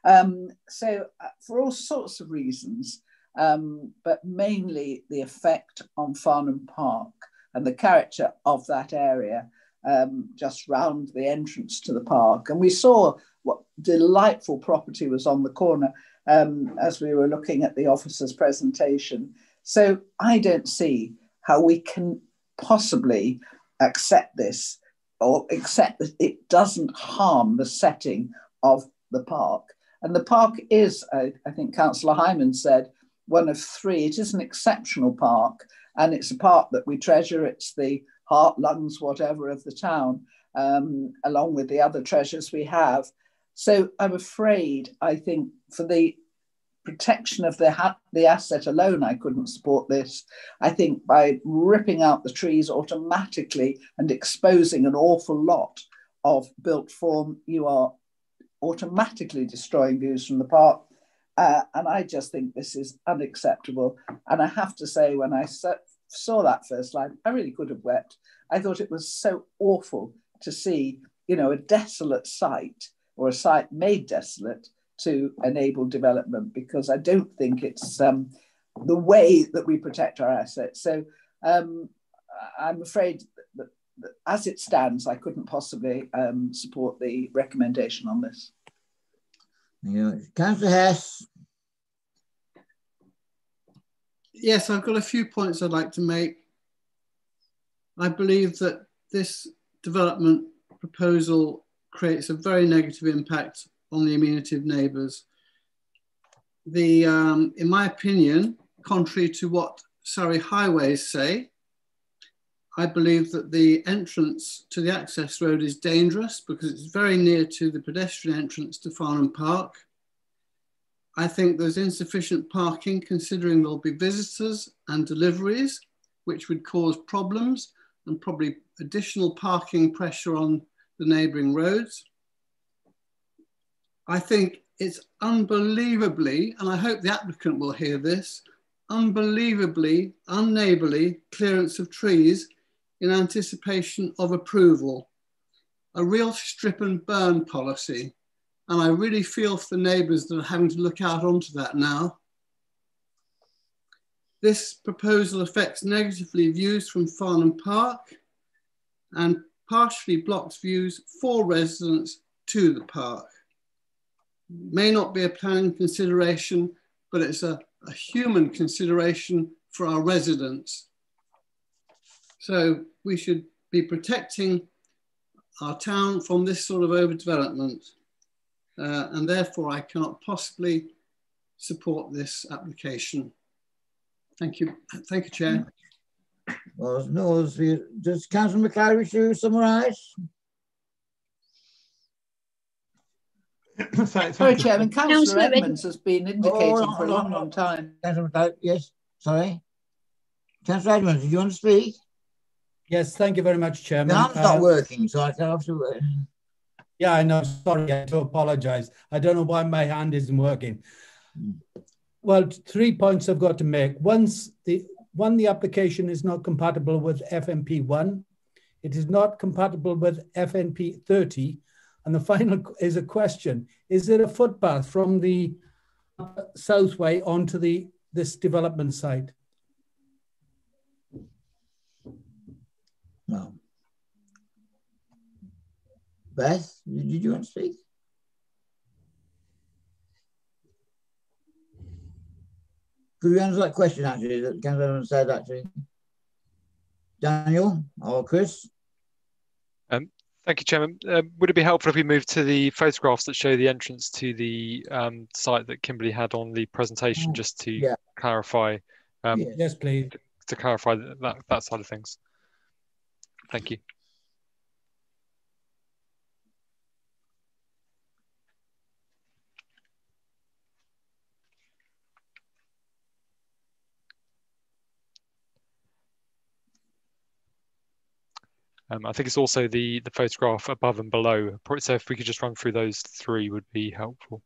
Um, so, uh, for all sorts of reasons, um, but mainly the effect on Farnham Park and the character of that area um, just round the entrance to the park. And we saw what delightful property was on the corner um, as we were looking at the officer's presentation. So I don't see how we can possibly accept this or accept that it doesn't harm the setting of the park. And the park is, I, I think Councillor Hyman said, one of three. It is an exceptional park, and it's a park that we treasure. It's the heart, lungs, whatever of the town, um, along with the other treasures we have. So I'm afraid, I think, for the protection of the, ha- the asset alone, I couldn't support this. I think by ripping out the trees automatically and exposing an awful lot of built form, you are automatically destroying views from the park. Uh, and I just think this is unacceptable. And I have to say, when I saw that first line, I really could have wept. I thought it was so awful to see, you know, a desolate site or a site made desolate to enable development because I don't think it's um, the way that we protect our assets. So um, I'm afraid that, that, as it stands, I couldn't possibly um, support the recommendation on this. Yeah. Councillor Hess. Yes, I've got a few points I'd like to make. I believe that this development proposal creates a very negative impact on the amenative neighbours. The, um, in my opinion, contrary to what Surrey Highways say, I believe that the entrance to the access road is dangerous because it's very near to the pedestrian entrance to Farnham Park. I think there's insufficient parking considering there'll be visitors and deliveries, which would cause problems and probably additional parking pressure on the neighbouring roads. I think it's unbelievably, and I hope the applicant will hear this, unbelievably unneighbourly clearance of trees in anticipation of approval. A real strip and burn policy. And I really feel for the neighbours that are having to look out onto that now. This proposal affects negatively views from Farnham Park and partially blocks views for residents to the park. May not be a planning consideration, but it's a, a human consideration for our residents. So we should be protecting our town from this sort of overdevelopment. Uh, and therefore I cannot possibly support this application. Thank you. Thank you, Chair. Well, no, does Councillor McLeod wish to summarise? Sorry, Chairman, Councillor Edmonds has been indicating oh, for a long, long time. Councillor McLeod, yes, sorry. Councillor Edmonds, do you want to speak? Yes, thank you very much, Chairman. The hand's uh, not working, so I have to. Uh... Yeah, I know. Sorry, I do apologise. I don't know why my hand isn't working. Well, three points I've got to make. Once the one, the application is not compatible with FNP one. It is not compatible with FNP 30. And the final is a question: Is there a footpath from the southway onto the this development site? No. Beth, did you want to speak? Could you answer that question actually that Councillor said actually? Daniel or Chris? Um, thank you, Chairman. Uh, would it be helpful if we move to the photographs that show the entrance to the um, site that Kimberly had on the presentation, oh, just to yeah. clarify? Um, yes, please. To clarify that, that side of things. Thank you. Um, I think it's also the, the photograph above and below. So if we could just run through those three would be helpful.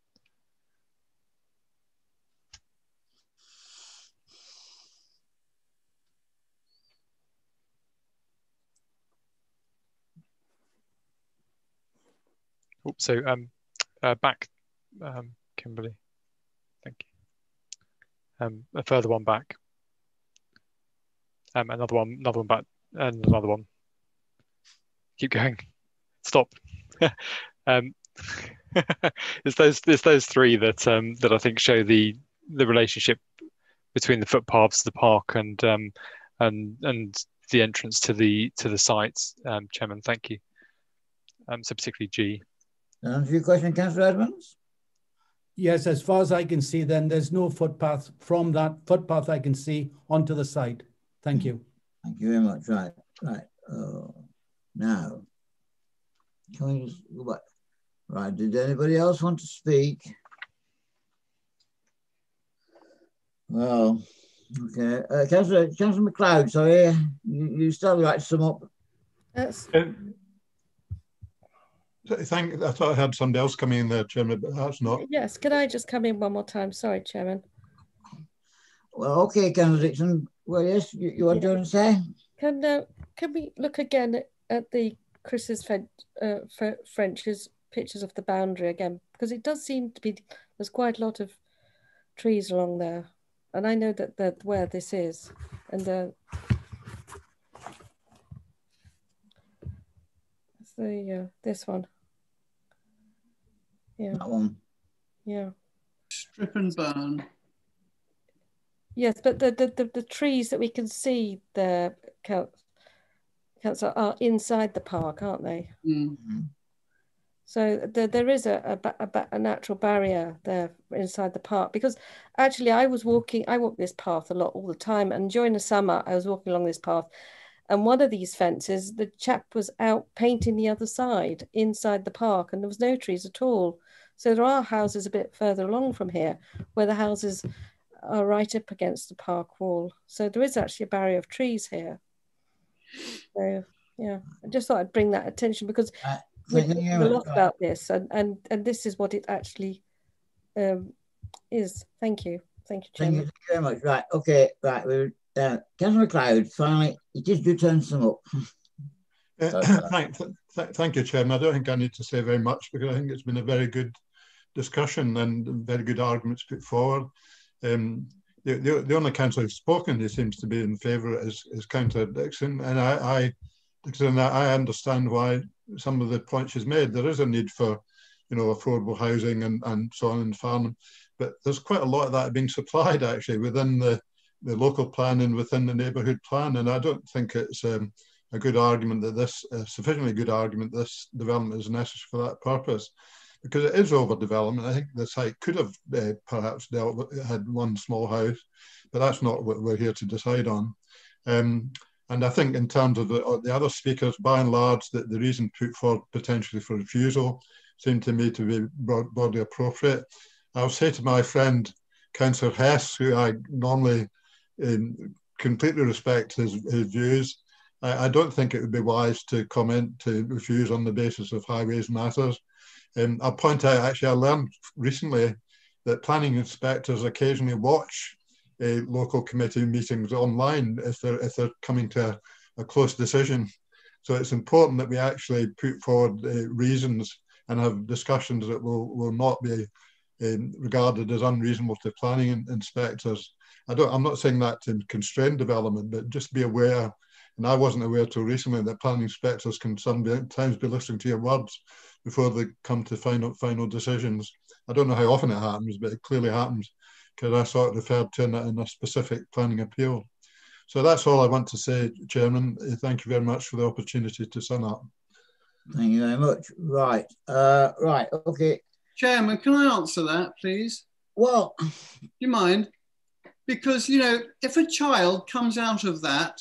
So um, uh, back, um, Kimberly. Thank you. Um, a further one back. Um, another one, another one back, and another one keep going. Stop. um, it's those it's those three that um, that I think show the the relationship between the footpaths, the park, and um, and and the entrance to the to the sites. Um, Chairman, thank you. Um, so particularly G. Answer your question, Councillor Edmonds. Yes, as far as I can see, then there's no footpath from that footpath I can see onto the site. Thank you. Thank you very much. Right, right. Uh, now, can we just go back? Right, did anybody else want to speak? Well, okay. Uh, Councillor, Councillor McLeod, sorry, you, you still like to sum up? Yes. Um, I I thought I had somebody else coming in there, Chairman, but that's not. Yes, can I just come in one more time? Sorry, Chairman. Well, okay, Councillor Dixon. Well, yes, you, you want yeah. to say? Can uh, can we look again at at the Chris's uh, French's pictures of the boundary again because it does seem to be there's quite a lot of trees along there, and I know that that where this is, and the the uh, this one. Yeah. That one. Yeah. Strip and burn. Yes, but the, the, the, the trees that we can see there, Council, are inside the park, aren't they? Mm. So there, there is a, a, a, a natural barrier there inside the park because actually I was walking, I walk this path a lot all the time. And during the summer, I was walking along this path and one of these fences, the chap was out painting the other side inside the park and there was no trees at all. So there are houses a bit further along from here where the houses are right up against the park wall. So there is actually a barrier of trees here. So yeah, I just thought I'd bring that attention because uh, we a lot about this and, and, and this is what it actually um, is. Thank you. Thank you, Chairman. Thank you very much. Right, okay, right. We're, uh, Councillor McLeod, finally, it is your turn to sum up. Uh, thank, th thank you, Chairman. I don't think I need to say very much because I think it's been a very good discussion and very good arguments put forward. Um, the, the, the, only councillor who's spoken who seems to be in favour is, is Councillor Dixon, and I, I, Dixon, I understand why some of the points she's made. There is a need for, you know, affordable housing and, and so on in Farnham, but there's quite a lot of that being supplied actually within the, the local plan and within the neighbourhood plan, and I don't think it's um, a good argument that this, a sufficiently good argument this development is necessary for that purpose because it is overdevelopment. I think the site could have uh, perhaps dealt with, had one small house, but that's not what we're here to decide on. Um, and I think in terms of the, the other speakers, by and large, the, the reason put forward potentially for refusal seemed to me to be broadly appropriate. I'll say to my friend, Councillor Hess, who I normally um, completely respect his, his views, I, I don't think it would be wise to comment to refuse on the basis of highways matters. Um, I'll point out, actually, I learned recently that planning inspectors occasionally watch uh, local committee meetings online if they're, if they're coming to a, a close decision. So it's important that we actually put forward uh, reasons and have discussions that will, will not be um, regarded as unreasonable to planning inspectors. I don't, I'm not saying that to constrain development, but just be aware, and I wasn't aware till recently that planning inspectors can sometimes be listening to your words before they come to final final decisions. I don't know how often it happens, but it clearly happens because I saw it referred to in a, in a specific planning appeal. So that's all I want to say, Chairman. Thank you very much for the opportunity to sum up. Thank you very much. Right, uh, right, okay. Chairman, can I answer that, please? Well, do you mind? Because you know, if a child comes out of that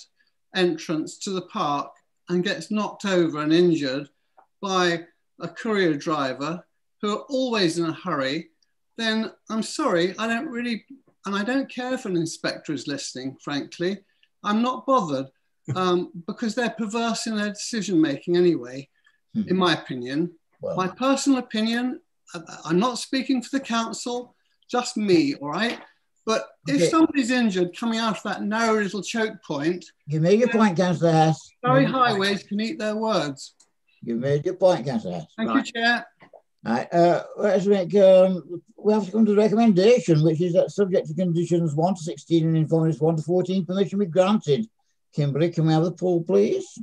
entrance to the park and gets knocked over and injured by a courier driver who are always in a hurry, then I'm sorry, I don't really, and I don't care if an inspector is listening, frankly. I'm not bothered um, because they're perverse in their decision making anyway, mm-hmm. in my opinion. Well. My personal opinion, I'm not speaking for the council, just me, all right? But okay. if somebody's injured coming out of that narrow little choke point, you made your point, Councillor Hess. Very highways can eat their words. You made your point, Councillor. Thank right. you, Chair. Right, uh, let's make, um, we have to come to the recommendation, which is that subject to conditions 1 to 16 and informatives 1 to 14, permission be granted. Kimberly, can we have the poll, please?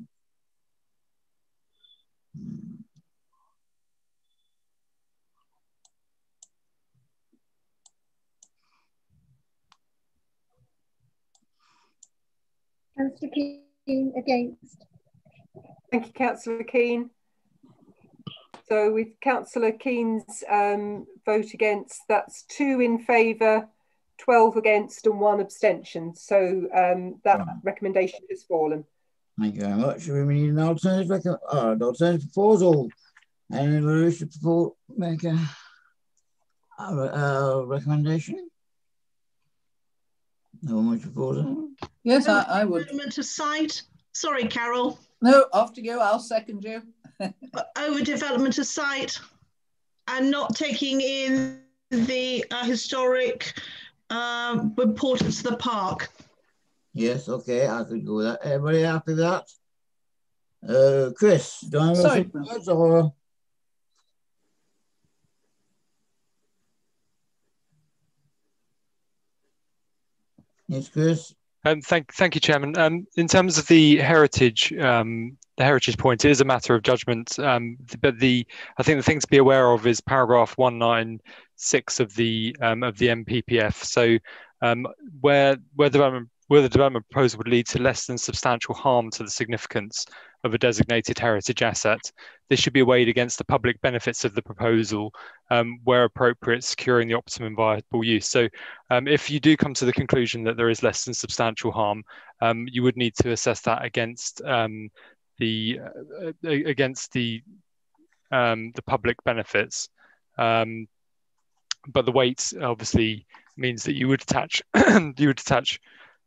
Councillor Keen against. Thank you, Councillor Keen. So with Councillor Keen's um, vote against, that's two in favour, 12 against and one abstention. So um, that right. recommendation has fallen. Thank you very much. We need an alternative, uh, an alternative proposal. Any wish to make a, a, a recommendation? No one proposal? Yes, I, I would. Development of site. Sorry, Carol. No, after you. I'll second you. Overdevelopment of site and not taking in the uh, historic uh, importance of the park. Yes, okay, I could go with that. Everybody happy with that? Uh, Chris, do I Sorry. words or? Yes, Chris. Um, thank, thank you, Chairman. Um, in terms of the heritage, um, the heritage point, is a matter of judgment. Um, but the, I think the thing to be aware of is paragraph one nine six of the um, of the NPPF. So um, where where development where the development proposal would lead to less than substantial harm to the significance of a designated heritage asset. This should be weighed against the public benefits of the proposal, um, where appropriate, securing the optimum viable use. So um, if you do come to the conclusion that there is less than substantial harm, um, you would need to assess that against um, the uh, against the um, the public benefits. Um, but the weight obviously means that you would attach you would attach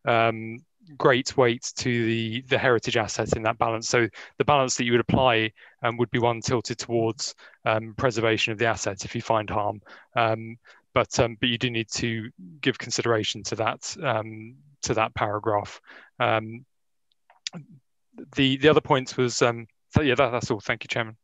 um, great weight to the the heritage asset in that balance. So the balance that you would apply um, would be one tilted towards um, preservation of the asset if you find harm. Um, but um, but you do need to give consideration to that um, to that paragraph. Um, the the other point was yeah that, that's all. Thank you, Chairman.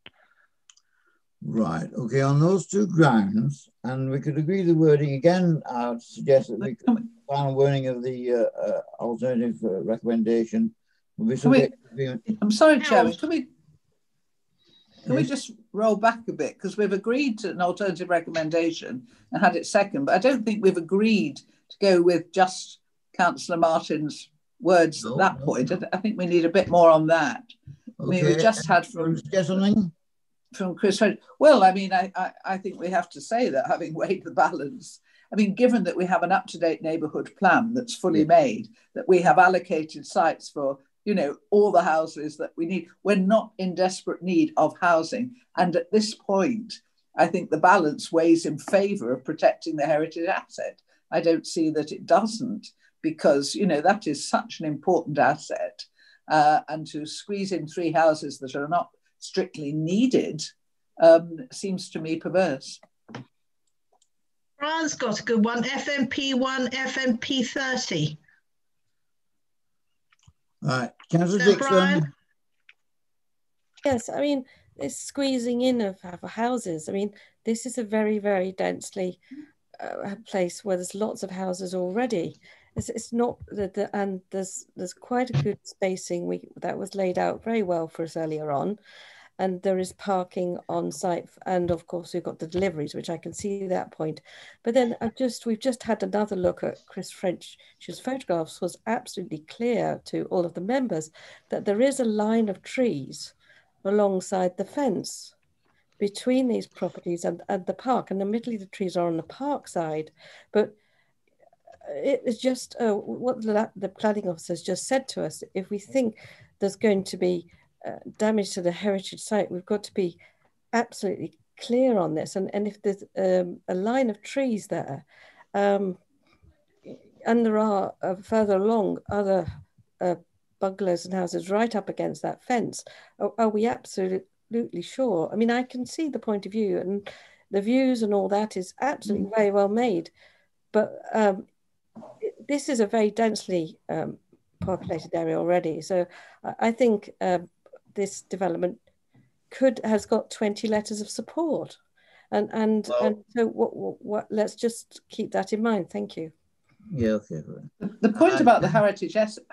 Right. Okay. On those two grounds, and we could agree the wording again. I would suggest that we could, final wording of the uh, uh, alternative uh, recommendation will be subject we, I'm sorry, Chairman. Can we can we just roll back a bit because we've agreed to an alternative recommendation and had it second, but I don't think we've agreed to go with just Councillor Martin's words no, at that no, point. No. I think we need a bit more on that. Okay. I mean, we just had from something from Chris. Well, I mean, I, I, I think we have to say that having weighed the balance, I mean, given that we have an up-to-date neighbourhood plan that's fully made, that we have allocated sites for, you know, all the houses that we need, we're not in desperate need of housing. And at this point, I think the balance weighs in favour of protecting the heritage asset. I don't see that it doesn't, because you know that is such an important asset, uh, and to squeeze in three houses that are not strictly needed um, seems to me perverse. Brian's got a good one. FNP1, FNP30. Right, Councillor Dixon. Yes, I mean, this squeezing in of, of houses. I mean, this is a very, very densely uh, place where there's lots of houses already. It's, it's not the, the and there's there's quite a good spacing we that was laid out very well for us earlier on. And there is parking on site and of course we've got the deliveries which i can see that point. But then i've just we've just had another look at chris french's photographs. Was absolutely clear to all of the members that there is a line of trees alongside the fence between these properties and, and the park. And admittedly the trees are on the park side but it is just uh, what the, the planning officers just said to us if we think there's going to be uh, damage to the heritage site, we've got to be absolutely clear on this. And, and if there's um, a line of trees there, um, and there are uh, further along other uh, bungalows and houses right up against that fence, are, are, we absolutely sure? I mean, I can see the point of view and the views and all that is absolutely mm. very well made, but um, this is a very densely um, populated area already. So I think um, this development could has got 20 letters of support. And and well, and so what, what, what let's just keep that in mind. Thank you. Yeah okay the point about the heritage asset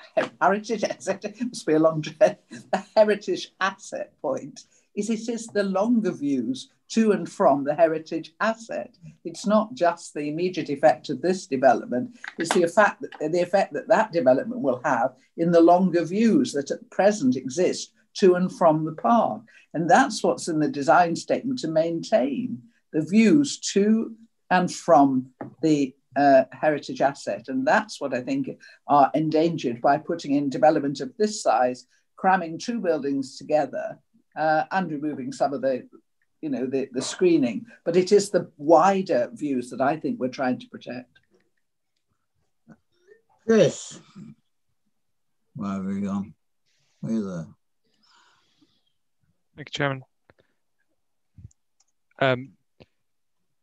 heritage asset must be a long dread the heritage asset point is it is the longer views to and from the heritage asset. It's not just the immediate effect of this development, it's the effect that, the effect that that development will have in the longer views that at present exist to and from the park. And that's what's in the design statement to maintain the views to and from the uh, heritage asset. And that's what I think are endangered by putting in development of this size, cramming two buildings together uh, and removing some of the, you know, the, the screening. But it is the wider views that I think we're trying to protect. Chris, where have we gone? Where there? Thank you, Chairman. Um,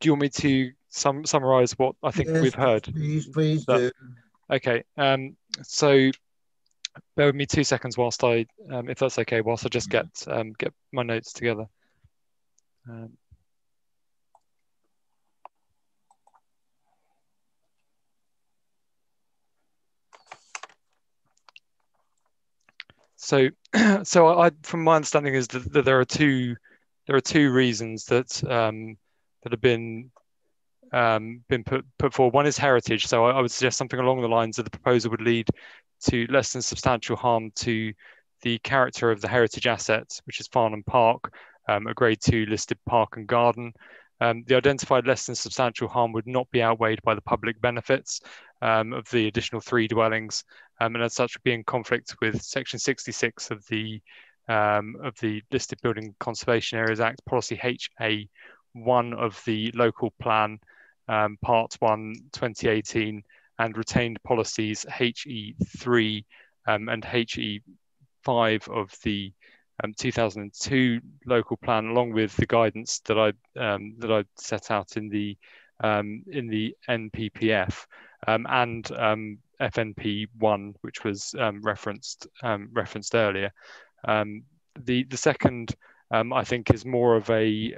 do you want me to sum, summarize what I think yes, we've heard? Please, please that, do. Okay. Um, so bear with me two seconds whilst I, um, if that's okay, whilst I just get um, get my notes together. Um, so, so I, from my understanding, is that, that, there are two there are two reasons that um, that have been um, been put put forward. One is heritage. So I, I, would suggest something along the lines of the proposal would lead to less than substantial harm to the character of the heritage asset, which is Farnham Park, um, a Grade Two listed park and garden. Um, the identified less than substantial harm would not be outweighed by the public benefits um, of the additional three dwellings, um, and as such would be in conflict with Section 66 of the um, of the Listed Building Conservation Areas Act, Policy HA1 of the Local Plan, um, Part 1, 2018, and retained policies HE3 um, and HE5 of the um, 2002 local plan, along with the guidance that I um, that I set out in the um, in the NPPF um, and um, FNP one, which was referenced referenced earlier. the the second, I think, is more of a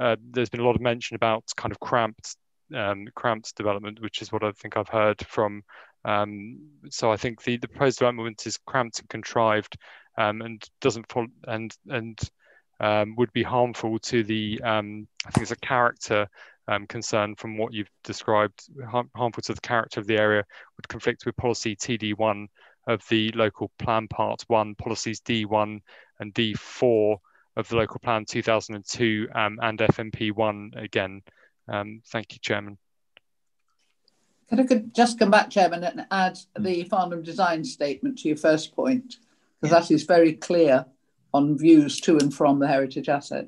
uh, there's been a lot of mention about kind of cramped cramped development, which is what I think I've heard from um, so I think the, the proposed development is cramped and contrived um, and doesn't and and um, would be harmful to the um, I think it's a character um, concern from what you've described. Harmful to the character of the area would conflict with policy TD1 of the local plan part one policies D1 and D4 of the local plan 2002 um, and FNP1 again. thank you, Chairman. Can I could just come back, Chairman, and add the Farnham design statement to your first point, because that is very clear on views to and from the heritage asset.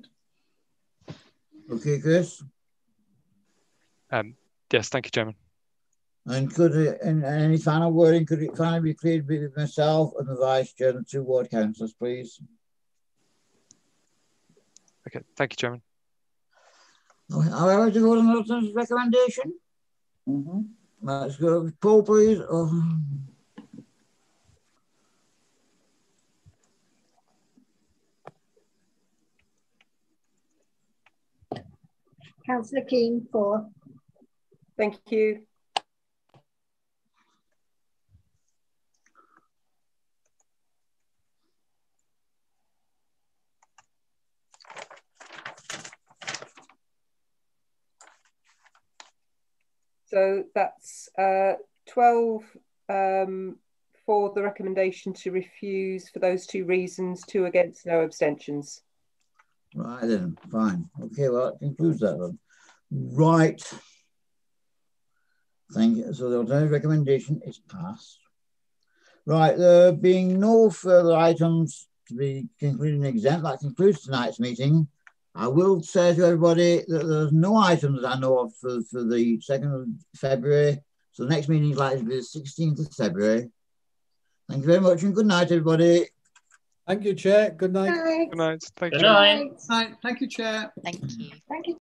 Okay, Chris. Um, yes, thank you, Chairman. And could it, and, any final wording could it finally be cleared with myself and the Vice Chair and two ward councillors, please? Okay, thank you, Chairman. However, to vote on the recommendation? Mm -hmm. Let's go. Paul, please. Oh. Councillor Keen for. Thank you. So that's uh, 12 um, for the recommendation to refuse for those two reasons, two against, no abstentions. Right then, fine. Okay, well, that concludes that one. Right. Thank you. So the alternative recommendation is passed. Right, there being no further items to be concluded and exempt, that concludes tonight's meeting. I will say to everybody that there's no items I know of for, for the 2nd of February. So the next meeting is likely to be the 16th of February. Thank you very much and good night, everybody. Thank you, Chair. Good night. Good night. Thank good you. Night. Thank you, Chair. Thank you. Thank you.